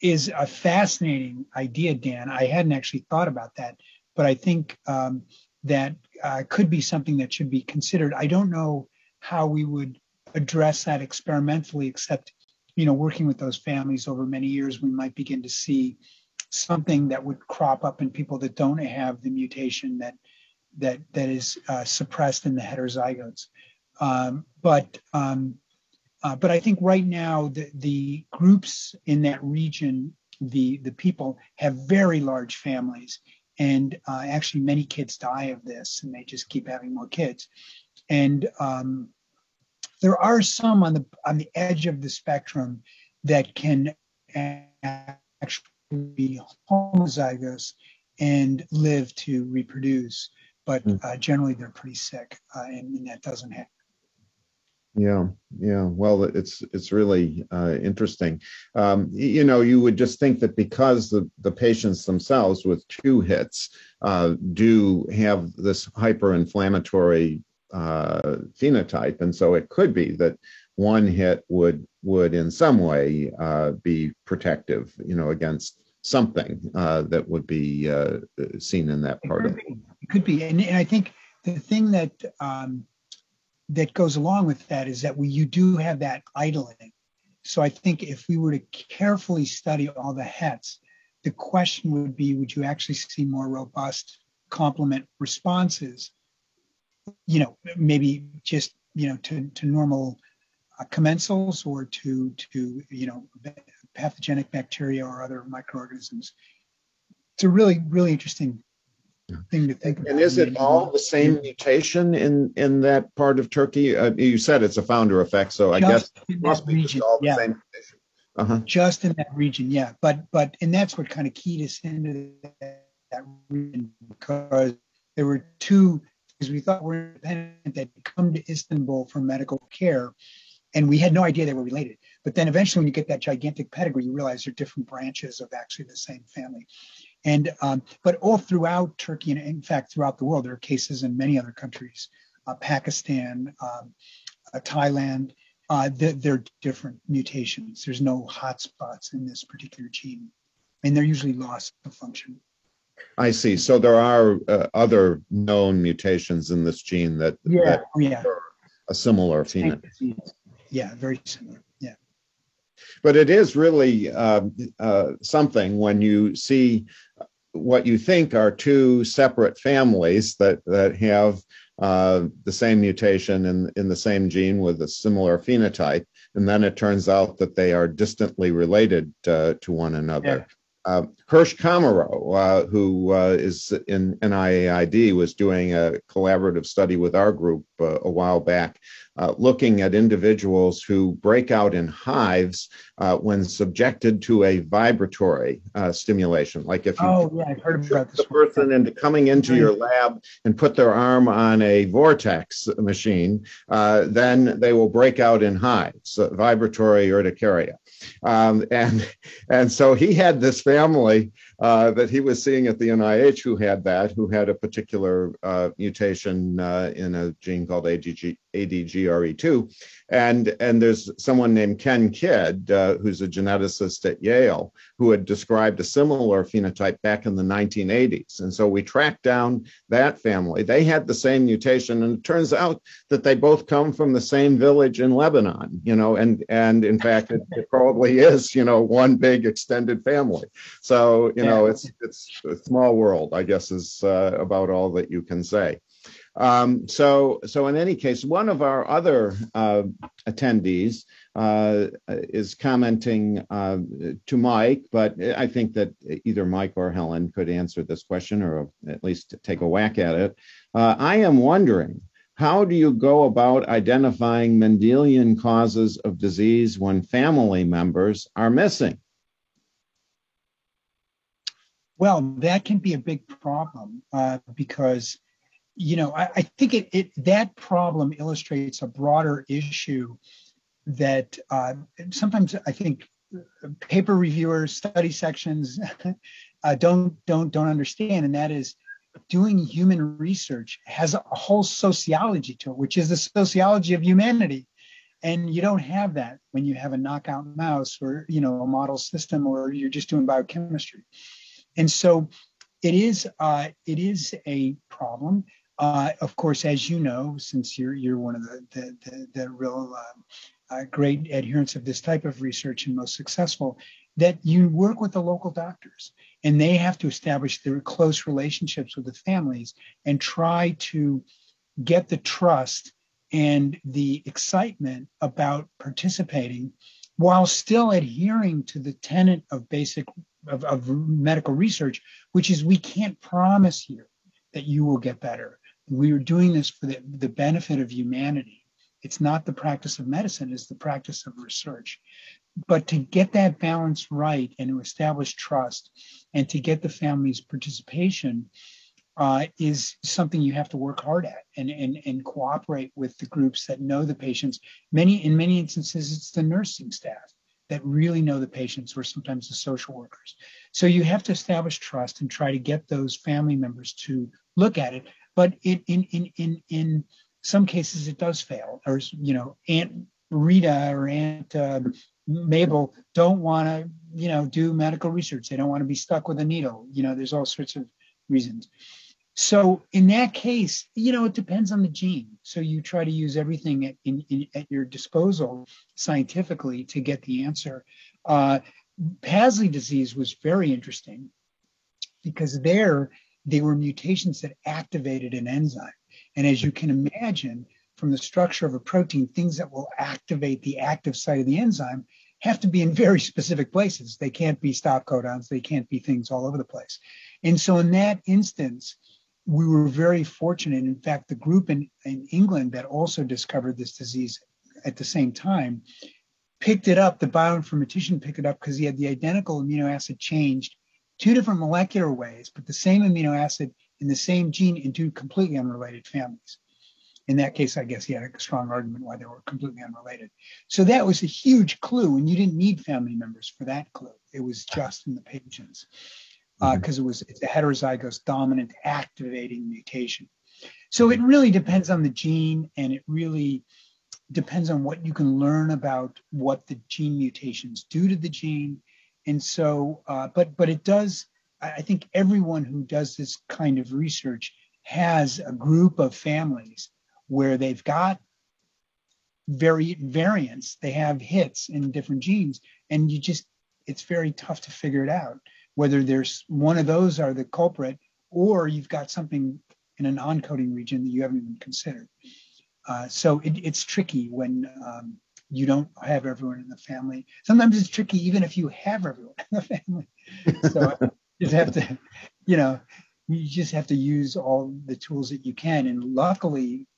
is a fascinating idea, Dan. I hadn't actually thought about that, but I think um, that uh, could be something that should be considered. I don't know how we would address that experimentally, except you know, working with those families over many years, we might begin to see something that would crop up in people that don't have the mutation that that that is uh, suppressed in the heterozygotes. Um, but um, uh, but I think right now the, the groups in that region, the the people have very large families, and uh, actually many kids die of this, and they just keep having more kids. And um, there are some on the on the edge of the spectrum that can actually be homozygous and live to reproduce, but hmm. uh, generally they're pretty sick, uh, and, and, that doesn't happen. Yeah, yeah. Well, it's it's really uh, interesting. Um, you know, you would just think that because the the patients themselves with two hits uh, do have this hyperinflammatory uh, phenotype, and so it could be that one hit would would in some way uh, be protective, you know, against something uh, that would be uh, seen in that part it of it. It could be, and, and I think the thing that um, that goes along with that is that we you do have that idling. So I think if we were to carefully study all the hets, the question would be: Would you actually see more robust complement responses? You know, maybe just you know to to normal uh, commensals or to to you know pathogenic bacteria or other microorganisms. It's a really really interesting thing to think about. And is it all the same mutation in in that part of Turkey? Uh, you said it's a founder effect, so I guess it must be region, all the yeah. same mutation. Uh-huh. Just in that region, yeah. But but and that's what kind of keyed us into that, that region because there were two because we thought were independent that come to Istanbul for medical care, and we had no idea they were related. But then eventually, when you get that gigantic pedigree, you realize they're different branches of actually the same family. And um, but all throughout Turkey, and in fact throughout the world, there are cases in many other countries, uh, Pakistan, um, uh, Thailand. Uh, they're, they're, different mutations. There's no hotspots in this particular gene, and they're usually lost of function. I see. So there are uh, other known mutations in this gene that, yeah, that yeah. a similar phenotype. Yeah, very similar. But it is really uh, uh, something when you see what you think are two separate families that that have uh, the same mutation in in the same gene with a similar phenotype, and then it turns out that they are distantly related uh, to one another. Yeah. Uh, Hirsh Komarow, uh, who uh, is in NIAID, was doing a collaborative study with our group uh, a while back, uh, looking at individuals who break out in hives uh, when subjected to a vibratory stimulation. Like if you oh, yeah, I've heard about this the person into coming into your lab and put their arm on a vortex machine, then they will break out in hives, vibratory urticaria. Um, and and so he had this family way uh, that he was seeing at the NIH who had that, who had a particular uh, mutation uh, in a gene called ADG, ADGRE2. And, and there's someone named Ken Kidd, uh, who's a geneticist at Yale, who had described a similar phenotype back in the 1980s. And so we tracked down that family. They had the same mutation, and it turns out that they both come from the same village in Lebanon, you know, and, and in fact, it, it probably is, you know, one big extended family. So, you know, it's, it's a small world, I guess, is uh, about all that you can say. Um, so, so in any case, one of our other uh, attendees uh, is commenting uh, to Mike, but I think that either Mike or Helen could answer this question or at least take a whack at it. Uh, I am wondering, how do you go about identifying Mendelian causes of disease when family members are missing? Well, that can be a big problem uh, because you know, I, I think it, it that problem illustrates a broader issue that uh, sometimes I think paper reviewers, study sections uh, don't don't don't understand, and that is doing human research has a whole sociology to it, which is the sociology of humanity. And you don't have that when you have a knockout mouse or you know a model system or you're just doing biochemistry. And so it is uh, it is a problem. Uh, of course, as you know, since you're you're one of the the, the, the real uh, uh, great adherents of this type of research and most successful, that you work with the local doctors and they have to establish their close relationships with the families and try to get the trust and the excitement about participating while still adhering to the tenet of basic of, of medical research which is we can't promise you that you will get better. We are doing this for the, the benefit of humanity. It's not the practice of medicine it's the practice of research. But to get that balance right and to establish trust and to get the family's participation uh, is something you have to work hard at and, and, and cooperate with the groups that know the patients. Many, in many instances, it's the nursing staff that really know the patients or sometimes the social workers. So you have to establish trust and try to get those family members to look at it. But in, in, in, in, in some cases, it does fail. Or, you know, Aunt Rita or Aunt uh, Mabel don't want to, you know, do medical research. They don't want to be stuck with a needle. You know, there's all sorts of reasons. So in that case, you know, it depends on the gene. So you try to use everything at, in, in, at your disposal scientifically to get the answer. Uh, PASLI disease was very interesting because there they were mutations that activated an enzyme. And as you can imagine, from the structure of a protein, things that will activate the active site of the enzyme have to be in very specific places. They can't be stop codons, they can't be things all over the place. And so, in that instance, we were very fortunate. In fact, the group in, in England that also discovered this disease at the same time picked it up. The bioinformatician picked it up because he had the identical amino acid changed two different molecular ways, but the same amino acid in the same gene in two completely unrelated families in that case, I guess he had a strong argument why they were completely unrelated. So that was a huge clue, and you didn't need family members for that clue. It was just in the patients because uh, mm-hmm. it was it's a heterozygous dominant activating mutation. So it really depends on the gene, and it really depends on what you can learn about what the gene mutations do to the gene. And so, uh, but but it does. I think everyone who does this kind of research has a group of families where they've got very variants, they have hits in different genes, and you just it's very tough to figure it out whether there's one of those are the culprit or you've got something in a non-coding region that you haven't even considered. Uh, so it, it's tricky when um, you don't have everyone in the family. Sometimes it's tricky even if you have everyone in the family. So you just have to, you know, you just have to use all the tools that you can. And luckily,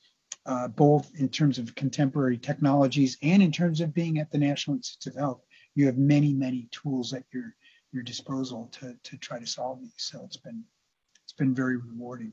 uh, both in terms of contemporary technologies and in terms of being at the National Institutes of Health. You have many, many tools at your your disposal to to try to solve these. So it's been it's been very rewarding.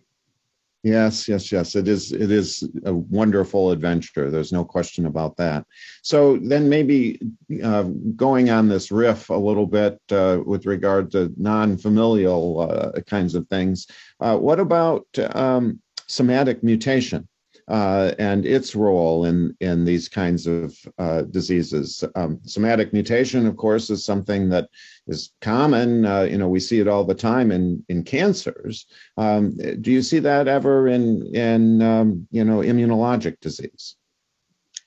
Yes, yes, yes. It is. It is a wonderful adventure. There's no question about that. So then, maybe uh, going on this riff a little bit uh, with regard to non-familial uh, kinds of things. Uh, what about um, somatic mutation? Uh, and its role in in these kinds of uh, diseases. Um, somatic mutation, of course, is something that is common. Uh, you know, we see it all the time in in cancers. Um, do you see that ever in in um, you know immunologic disease?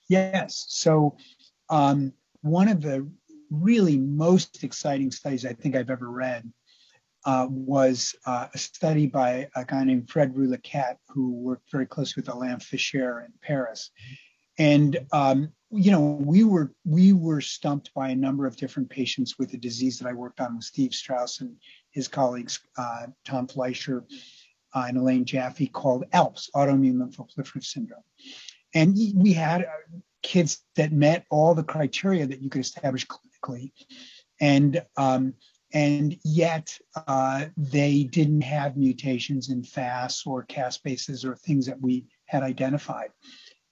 Yes. So um, one of the really most exciting studies I think I've ever read uh, was uh, a study by a guy named Fred Rieux-Laucat, who worked very closely with Alain Fischer in Paris. And um, you know, we were we were stumped by a number of different patients with a disease that I worked on with Steve Straus and his colleagues, uh, Tom Fleisher uh, and Elaine Jaffe, called ALPS, autoimmune lymphoproliferative syndrome. And we had uh, kids that met all the criteria that you could establish clinically. And um, and yet uh, they didn't have mutations in FAS or caspases or things that we had identified.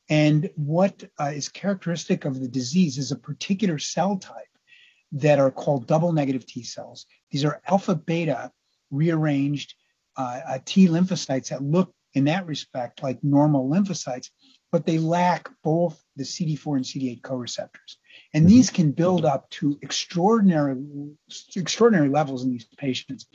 And what uh, is characteristic of the disease is a particular cell type that are called double negative T cells. These are alpha beta rearranged uh, T lymphocytes that look in that respect like normal lymphocytes, but they lack both the CD4 and CD8 co-receptors. And mm-hmm. these can build up to extraordinary, extraordinary levels in these patients.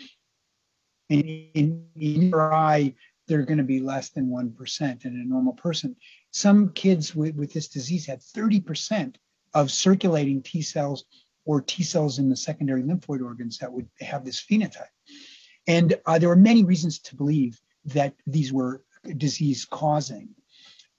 In, in, in your eye, they're going to be less than 1% in a normal person. Some kids with, with this disease had 30% of circulating T cells or T cells in the secondary lymphoid organs that would have this phenotype. And uh, there were many reasons to believe that these were disease causing.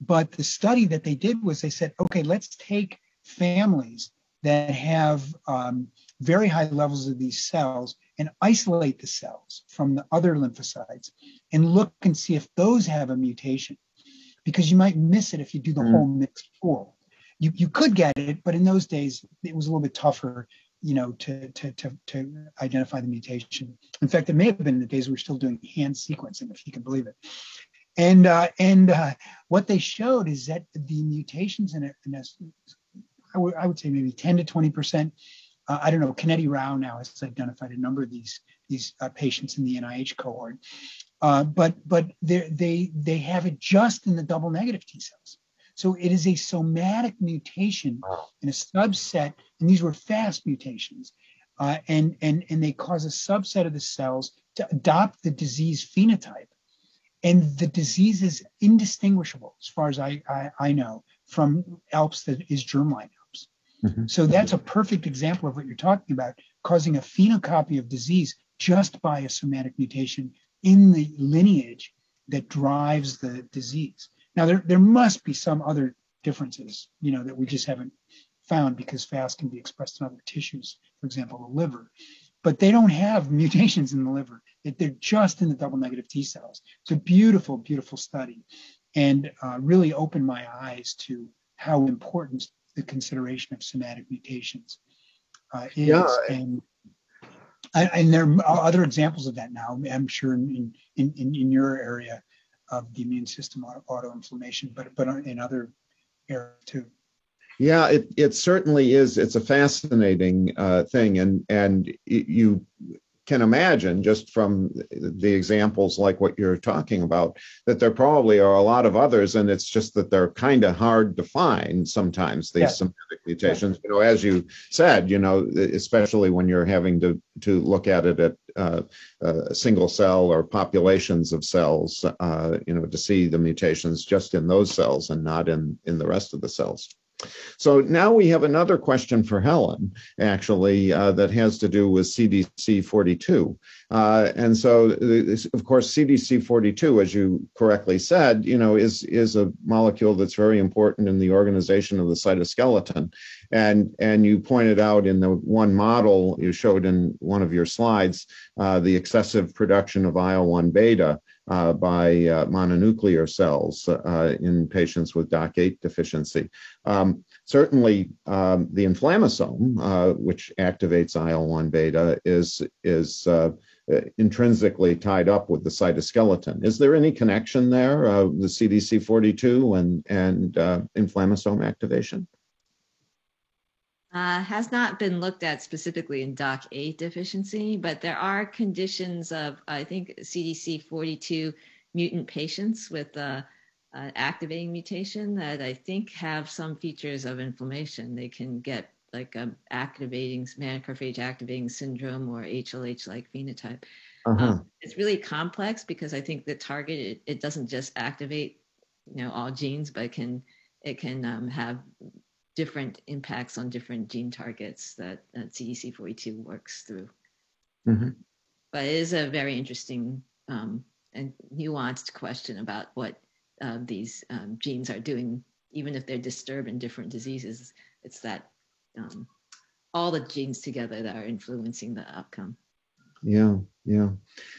But the study that they did was they said, okay, let's take families that have um, very high levels of these cells and isolate the cells from the other lymphocytes and look and see if those have a mutation. Because you might miss it if you do the mm. whole mixed pool. You, you could get it but in those days it was a little bit tougher you know to, to to to identify the mutation. In fact it may have been in the days we were still doing hand sequencing if you can believe it. And uh, and uh, what they showed is that the mutations in a, in a I, w- I would say maybe 10 to 20 percent uh, I don't know, Koneti Rao now has identified a number of these these uh, patients in the NIH cohort, uh, but but they they have it just in the double negative T cells. So it is a somatic mutation in a subset, and these were FAS mutations, uh, and and and they cause a subset of the cells to adopt the disease phenotype, and the disease is indistinguishable as far as I I, I know from ALPS that is germline. Mm-hmm. So that's a perfect example of what you're talking about, causing a phenocopy of disease just by a somatic mutation in the lineage that drives the disease. Now there, there must be some other differences, you know, that we just haven't found because FAS can be expressed in other tissues, for example, the liver. But they don't have mutations in the liver. They're just in the double negative T cells. It's a beautiful, beautiful study and uh, really opened my eyes to how important the consideration of somatic mutations uh, is. Yeah. And, and there are other examples of that now. I'm sure in, in, in, your area of the immune system autoinflammation, but but in other areas too. Yeah, it, it certainly is. It's a fascinating uh, thing, and and you can imagine just from the examples like what you're talking about that there probably are a lot of others and it's just that they're kind of hard to find sometimes these yeah. mutations you know as you said you know especially when you're having to to look at it at uh, uh, single cell or populations of cells uh, you know to see the mutations just in those cells and not in in the rest of the cells so now we have another question for Helen, actually, uh, that has to do with CDC 42. Uh, and so, of course, CDC 42, as you correctly said, you know, is is a molecule that's very important in the organization of the cytoskeleton. And and you pointed out in the one model you showed in one of your slides uh, the excessive production of IL-1 beta uh, by uh, mononuclear cells uh, in patients with DOCK8 deficiency. Um, certainly, um, the inflammasome, uh, which activates IL-1 beta, is is uh, intrinsically tied up with the cytoskeleton. Is there any connection there, uh, the CDC42 and and inflammasome activation? Uh, has not been looked at specifically in DOCK8 deficiency, but there are conditions of, I think, CDC42 mutant patients with uh, an activating mutation that I think have some features of inflammation. They can get like a activating macrophage activating syndrome or HLH like phenotype. Uh-huh. Um, it's really complex because I think the target it, it, doesn't just activate you know all genes, but it can it can um, have different impacts on different gene targets that, that CDC42 works through. Mm-hmm. But it is a very interesting um, and nuanced question about what uh, these um, genes are doing, even if they're disturbed in different diseases. It's that um, all the genes together that are influencing the outcome. Yeah, yeah.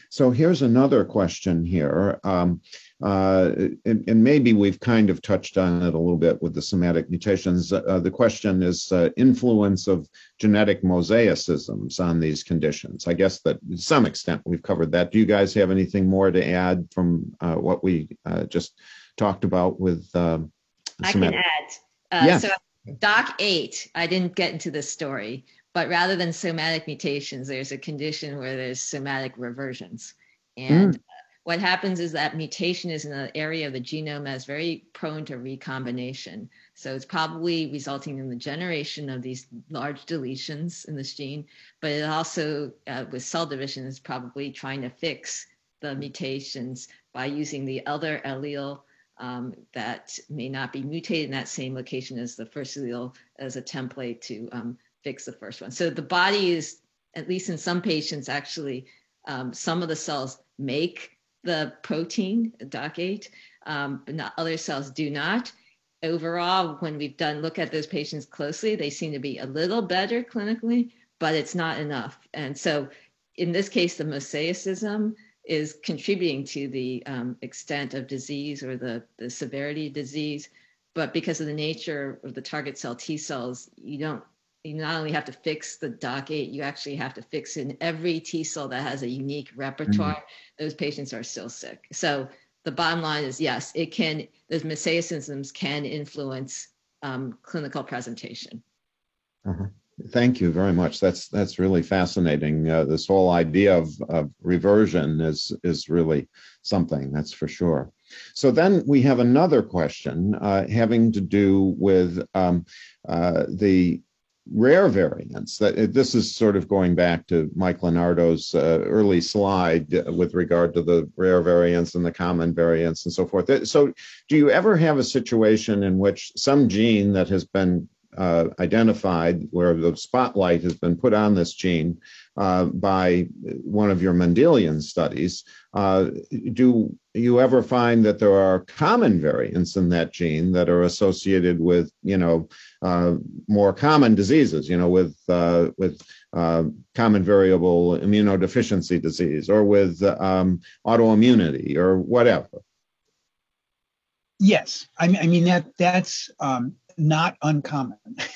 So here's another question here. Um, uh, and, and, maybe we've kind of touched on it a little bit with the somatic mutations. Uh, the question is uh, influence of genetic mosaicisms on these conditions. I guess that to some extent we've covered that. Do you guys have anything more to add from uh, what we uh, just talked about with? Um, I can add. Uh, yeah. So DOCK8, I didn't get into this story, but rather than somatic mutations, there's a condition where there's somatic reversions. And mm. what happens is that mutation is in an area of the genome that's very prone to recombination. So it's probably resulting in the generation of these large deletions in this gene, but it also, uh, with cell division, is probably trying to fix the mutations by using the other allele um, that may not be mutated in that same location as the first allele as a template to um, fix the first one. So the body is, at least in some patients, actually, um, some of the cells make the protein, DOCK8, um, but not other cells do not. Overall, when we've done look at those patients closely, they seem to be a little better clinically, but it's not enough. And so in this case, the mosaicism is contributing to the um, extent of disease or the, the severity of disease. But because of the nature of the target cell T cells, you don't you not only have to fix the DOCK8, you actually have to fix in every T cell that has a unique repertoire. Mm-hmm. Those patients are still sick. So the bottom line is yes, it can, those mosaicisms can influence um, clinical presentation. Uh-huh. Thank you very much. That's that's really fascinating. Uh, this whole idea of, of reversion is is really something. That's for sure. So then we have another question uh, having to do with um, uh, the rare variants. That this is sort of going back to Mike Lenardo's uh, early slide with regard to the rare variants and the common variants and so forth. So, do you ever have a situation in which some gene that has been uh, identified where the spotlight has been put on this gene uh, by one of your Mendelian studies. Uh, do you ever find that there are common variants in that gene that are associated with, you know, uh, more common diseases, you know, with uh, with common variable immunodeficiency disease or with um, autoimmunity or whatever? Yes, I mean, I mean that that's um, not uncommon.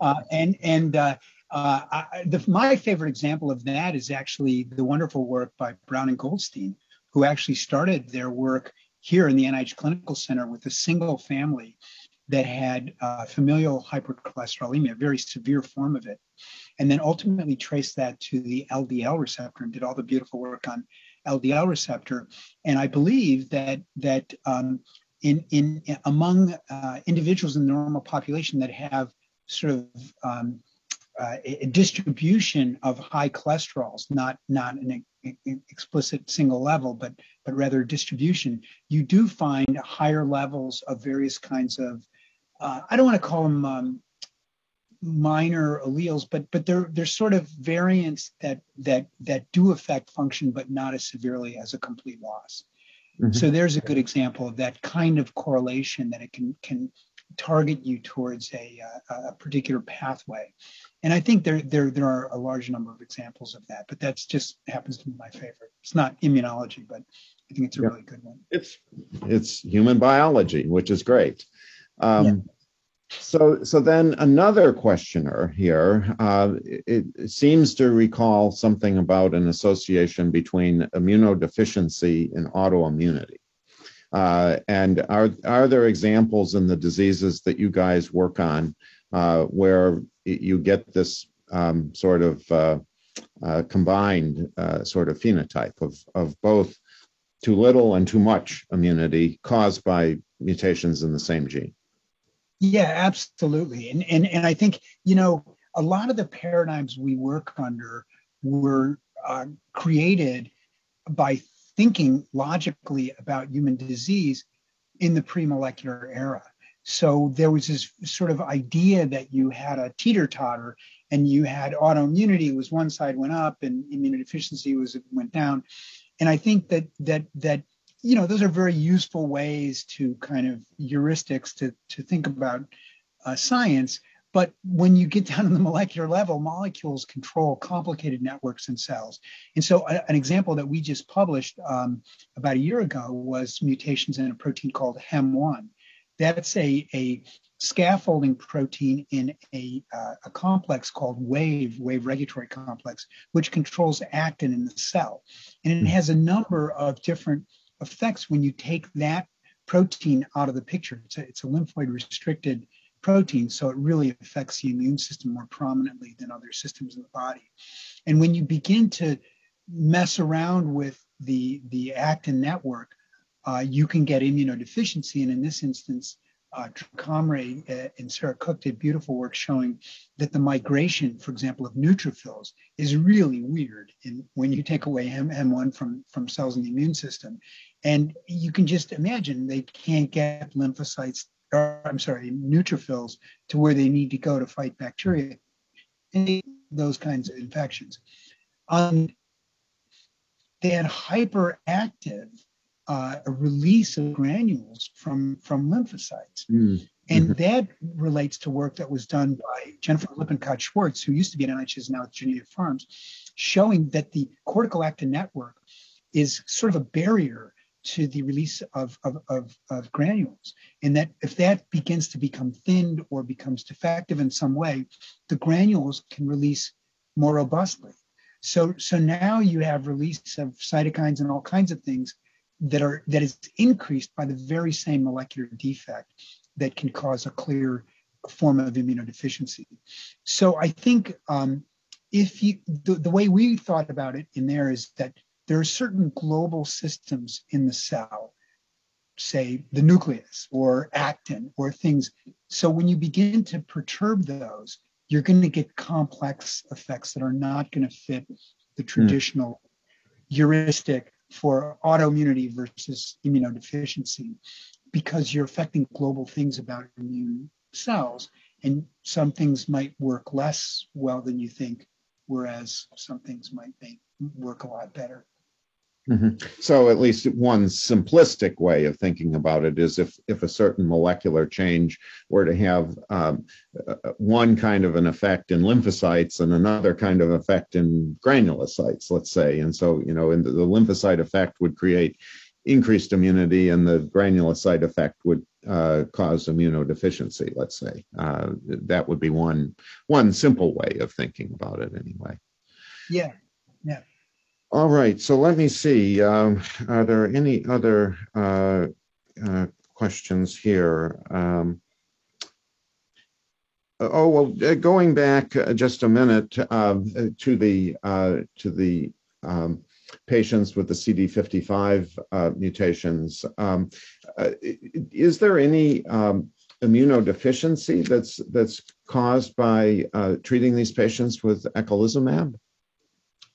uh, and and uh, uh, I, the, my favorite example of that is actually the wonderful work by Brown and Goldstein, who actually started their work here in the NIH Clinical Center with a single family that had uh, familial hypercholesterolemia, a very severe form of it, and then ultimately traced that to the LDL receptor and did all the beautiful work on LDL receptor. And I believe that that um, in, in among uh, individuals in the normal population that have sort of um, uh, a distribution of high cholesterols, not not an explicit single level, but but rather distribution, you do find higher levels of various kinds of uh, I don't want to call them um, minor alleles, but but they're they're sort of variants that that that do affect function, but not as severely as a complete loss. Mm-hmm. So there's a good example of that kind of correlation that it can can target you towards a, uh, a particular pathway. And I think there, there there are a large number of examples of that, but that's just happens to be my favorite. It's not immunology, but I think it's a yeah. really good one. It's it's human biology, which is great. Um, yeah. So, so then another questioner here uh, it, it, seems to recall something about an association between immunodeficiency and autoimmunity. Uh, and are are there examples in the diseases that you guys work on uh, where you get this um, sort of uh, uh, combined uh, sort of phenotype of of both too little and too much immunity caused by mutations in the same gene? Yeah, absolutely. And and and I think you know a lot of the paradigms we work under were uh, created by thinking logically about human disease in the pre-molecular era. So there was this sort of idea that you had a teeter totter and you had autoimmunity was one side went up and immunodeficiency was went down. And I think that that that you know, those are very useful ways to kind of heuristics to, to think about uh, science. but when you get down to the molecular level, molecules control complicated networks in cells. And so, a, an example that we just published um, about a year ago was mutations in a protein called HEM1. That's a, a scaffolding protein in a, uh, a complex called WAVE, WAVE regulatory complex, which controls actin in the cell. And it has a number of different effects when you take that protein out of the picture. It's a, it's a lymphoid restricted protein, so it really affects the immune system more prominently than other systems in the body. And when you begin to mess around with the, the actin network, uh, you can get immunodeficiency. And in this instance, uh, Comrie uh, and Sarah Cook did beautiful work showing that the migration, for example, of neutrophils is really weird in, when you take away M- M1 from, from cells in the immune system. And you can just imagine they can't get lymphocytes, or I'm sorry, neutrophils to where they need to go to fight bacteria and those kinds of infections. Um, they had hyperactive uh, a release of granules from from lymphocytes. Mm. And mm-hmm. that relates to work that was done by Jennifer Lippincott Schwartz, who used to be at NIH, is now at Janelia Farms, showing that the cortical actin network is sort of a barrier to the release of, of, of, of, granules. And that if that begins to become thinned or becomes defective in some way, the granules can release more robustly. So, so now you have release of cytokines and all kinds of things that are that is increased by the very same molecular defect that can cause a clear form of immunodeficiency. So I think um, if you the, the way we thought about it in there is that there are certain global systems in the cell, say the nucleus or actin or things. So when you begin to perturb those, you're going to get complex effects that are not going to fit the hmm. traditional mm. heuristic for autoimmunity versus immunodeficiency because you're affecting global things about immune cells. And some things might work less well than you think whereas some things might make, work a lot better Mm-hmm. So, at least one simplistic way of thinking about it is if if a certain molecular change were to have um, uh, one kind of an effect in lymphocytes and another kind of effect in granulocytes, let's say, and so you know, the, the lymphocyte effect would create increased immunity, and the granulocyte effect would uh, cause immunodeficiency. Let's say uh, that would be one one simple way of thinking about it, anyway. Yeah, yeah. All right, so let me see. Um, are there any other uh, uh, questions here? Um, oh well, uh, going back uh, just a minute um, to the uh, to the um, patients with the CD55 uh, mutations. Um, is there any immunodeficiency that's that's caused by treating these patients with eculizumab?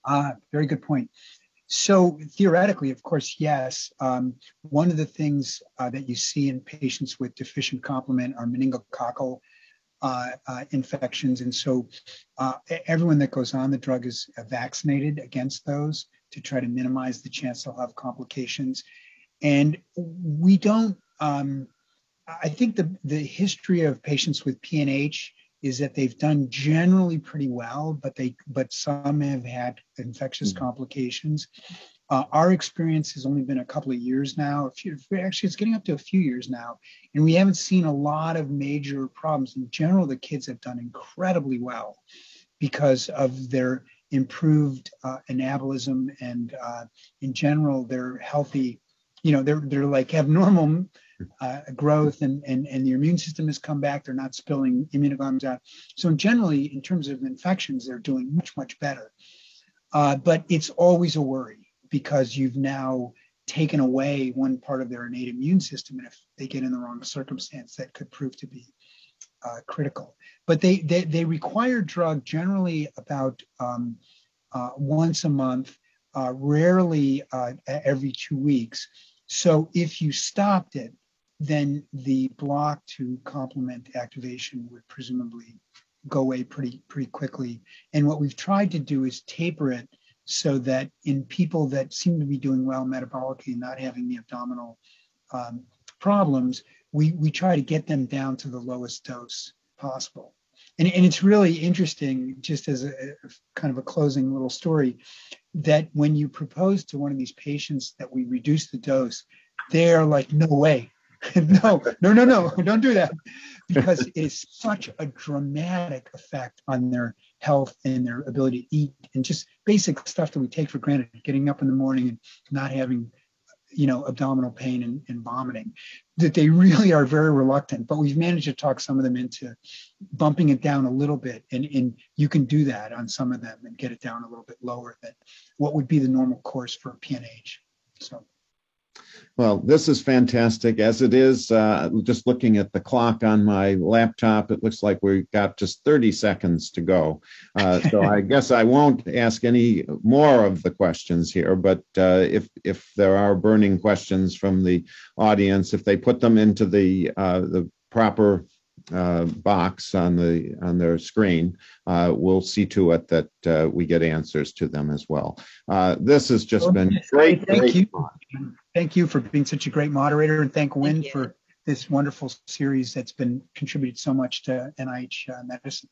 Ah, very good point. So theoretically, of course, yes. Um, one of the things uh, that you see in patients with deficient complement are meningococcal uh, uh, infections, and so uh, everyone that goes on the drug is vaccinated against those to try to minimize the chance they'll have complications. And we don't. Um, I think the the history of patients with PNH is that they've done generally pretty well, but they but some have had infectious mm-hmm. complications. Uh, our experience has only been a couple of years now. A few, actually, it's getting up to a few years now, and we haven't seen a lot of major problems. In general, the kids have done incredibly well because of their improved uh, anabolism and, uh, in general, they're healthy. You know, they're they're like have normal uh, growth and, and, and the immune system has come back. They're not spilling immunoglobulins out. So generally, in terms of infections, they're doing much, much better. Uh, but it's always a worry because you've now taken away one part of their innate immune system. And if they get in the wrong circumstance, that could prove to be uh, critical. But they, they, they require drug generally about um, uh, once a month, uh, rarely uh, every two weeks. So if you stopped it, then the block to complement activation would presumably go away pretty pretty quickly. And what we've tried to do is taper it so that in people that seem to be doing well metabolically and not having the abdominal um, problems, we, we try to get them down to the lowest dose possible. and, and it's really interesting, just as a, a kind of a closing little story, that when you propose to one of these patients that we reduce the dose, they're like, no way. no, no, no, no, don't do that. Because it is such a dramatic effect on their health and their ability to eat and just basic stuff that we take for granted, getting up in the morning and not having you know, abdominal pain and, and, vomiting, that they really are very reluctant. But we've managed to talk some of them into bumping it down a little bit. And, and you can do that on some of them and get it down a little bit lower than what would be the normal course for PNH. So. Well, this is fantastic. As it is, uh, just looking at the clock on my laptop, it looks like we've got just 30 seconds to go. Uh, so I guess I won't ask any more of the questions here, but uh, if, if there are burning questions from the audience, if they put them into the, uh, the proper uh, box on the on their screen, uh, we'll see to it that uh, we get answers to them as well. Uh, this has just been great. Thank great you. Fun. Thank you for being such a great moderator, and thank Win for this wonderful series that's been contributed so much to NIH uh, medicine.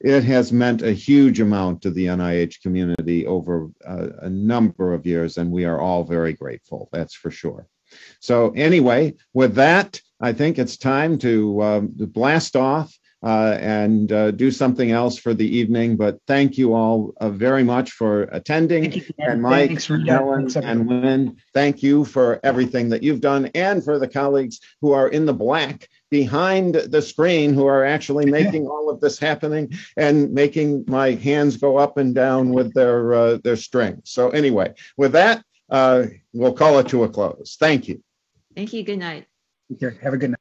It has meant a huge amount to the NIH community over uh, a number of years, and we are all very grateful. That's for sure. So, anyway, with that, I think it's time to, um, to blast off uh, and uh, do something else for the evening. But thank you all uh, very much for attending. You, and Mike, Thanks, Helen, and Lynn, thank you for everything that you've done and for the colleagues who are in the black behind the screen who are actually making all of this happening and making my hands go up and down with their uh, their strength. So anyway, with that, uh, we'll call it to a close. Thank you. Thank you. Good night. Here, have a good night.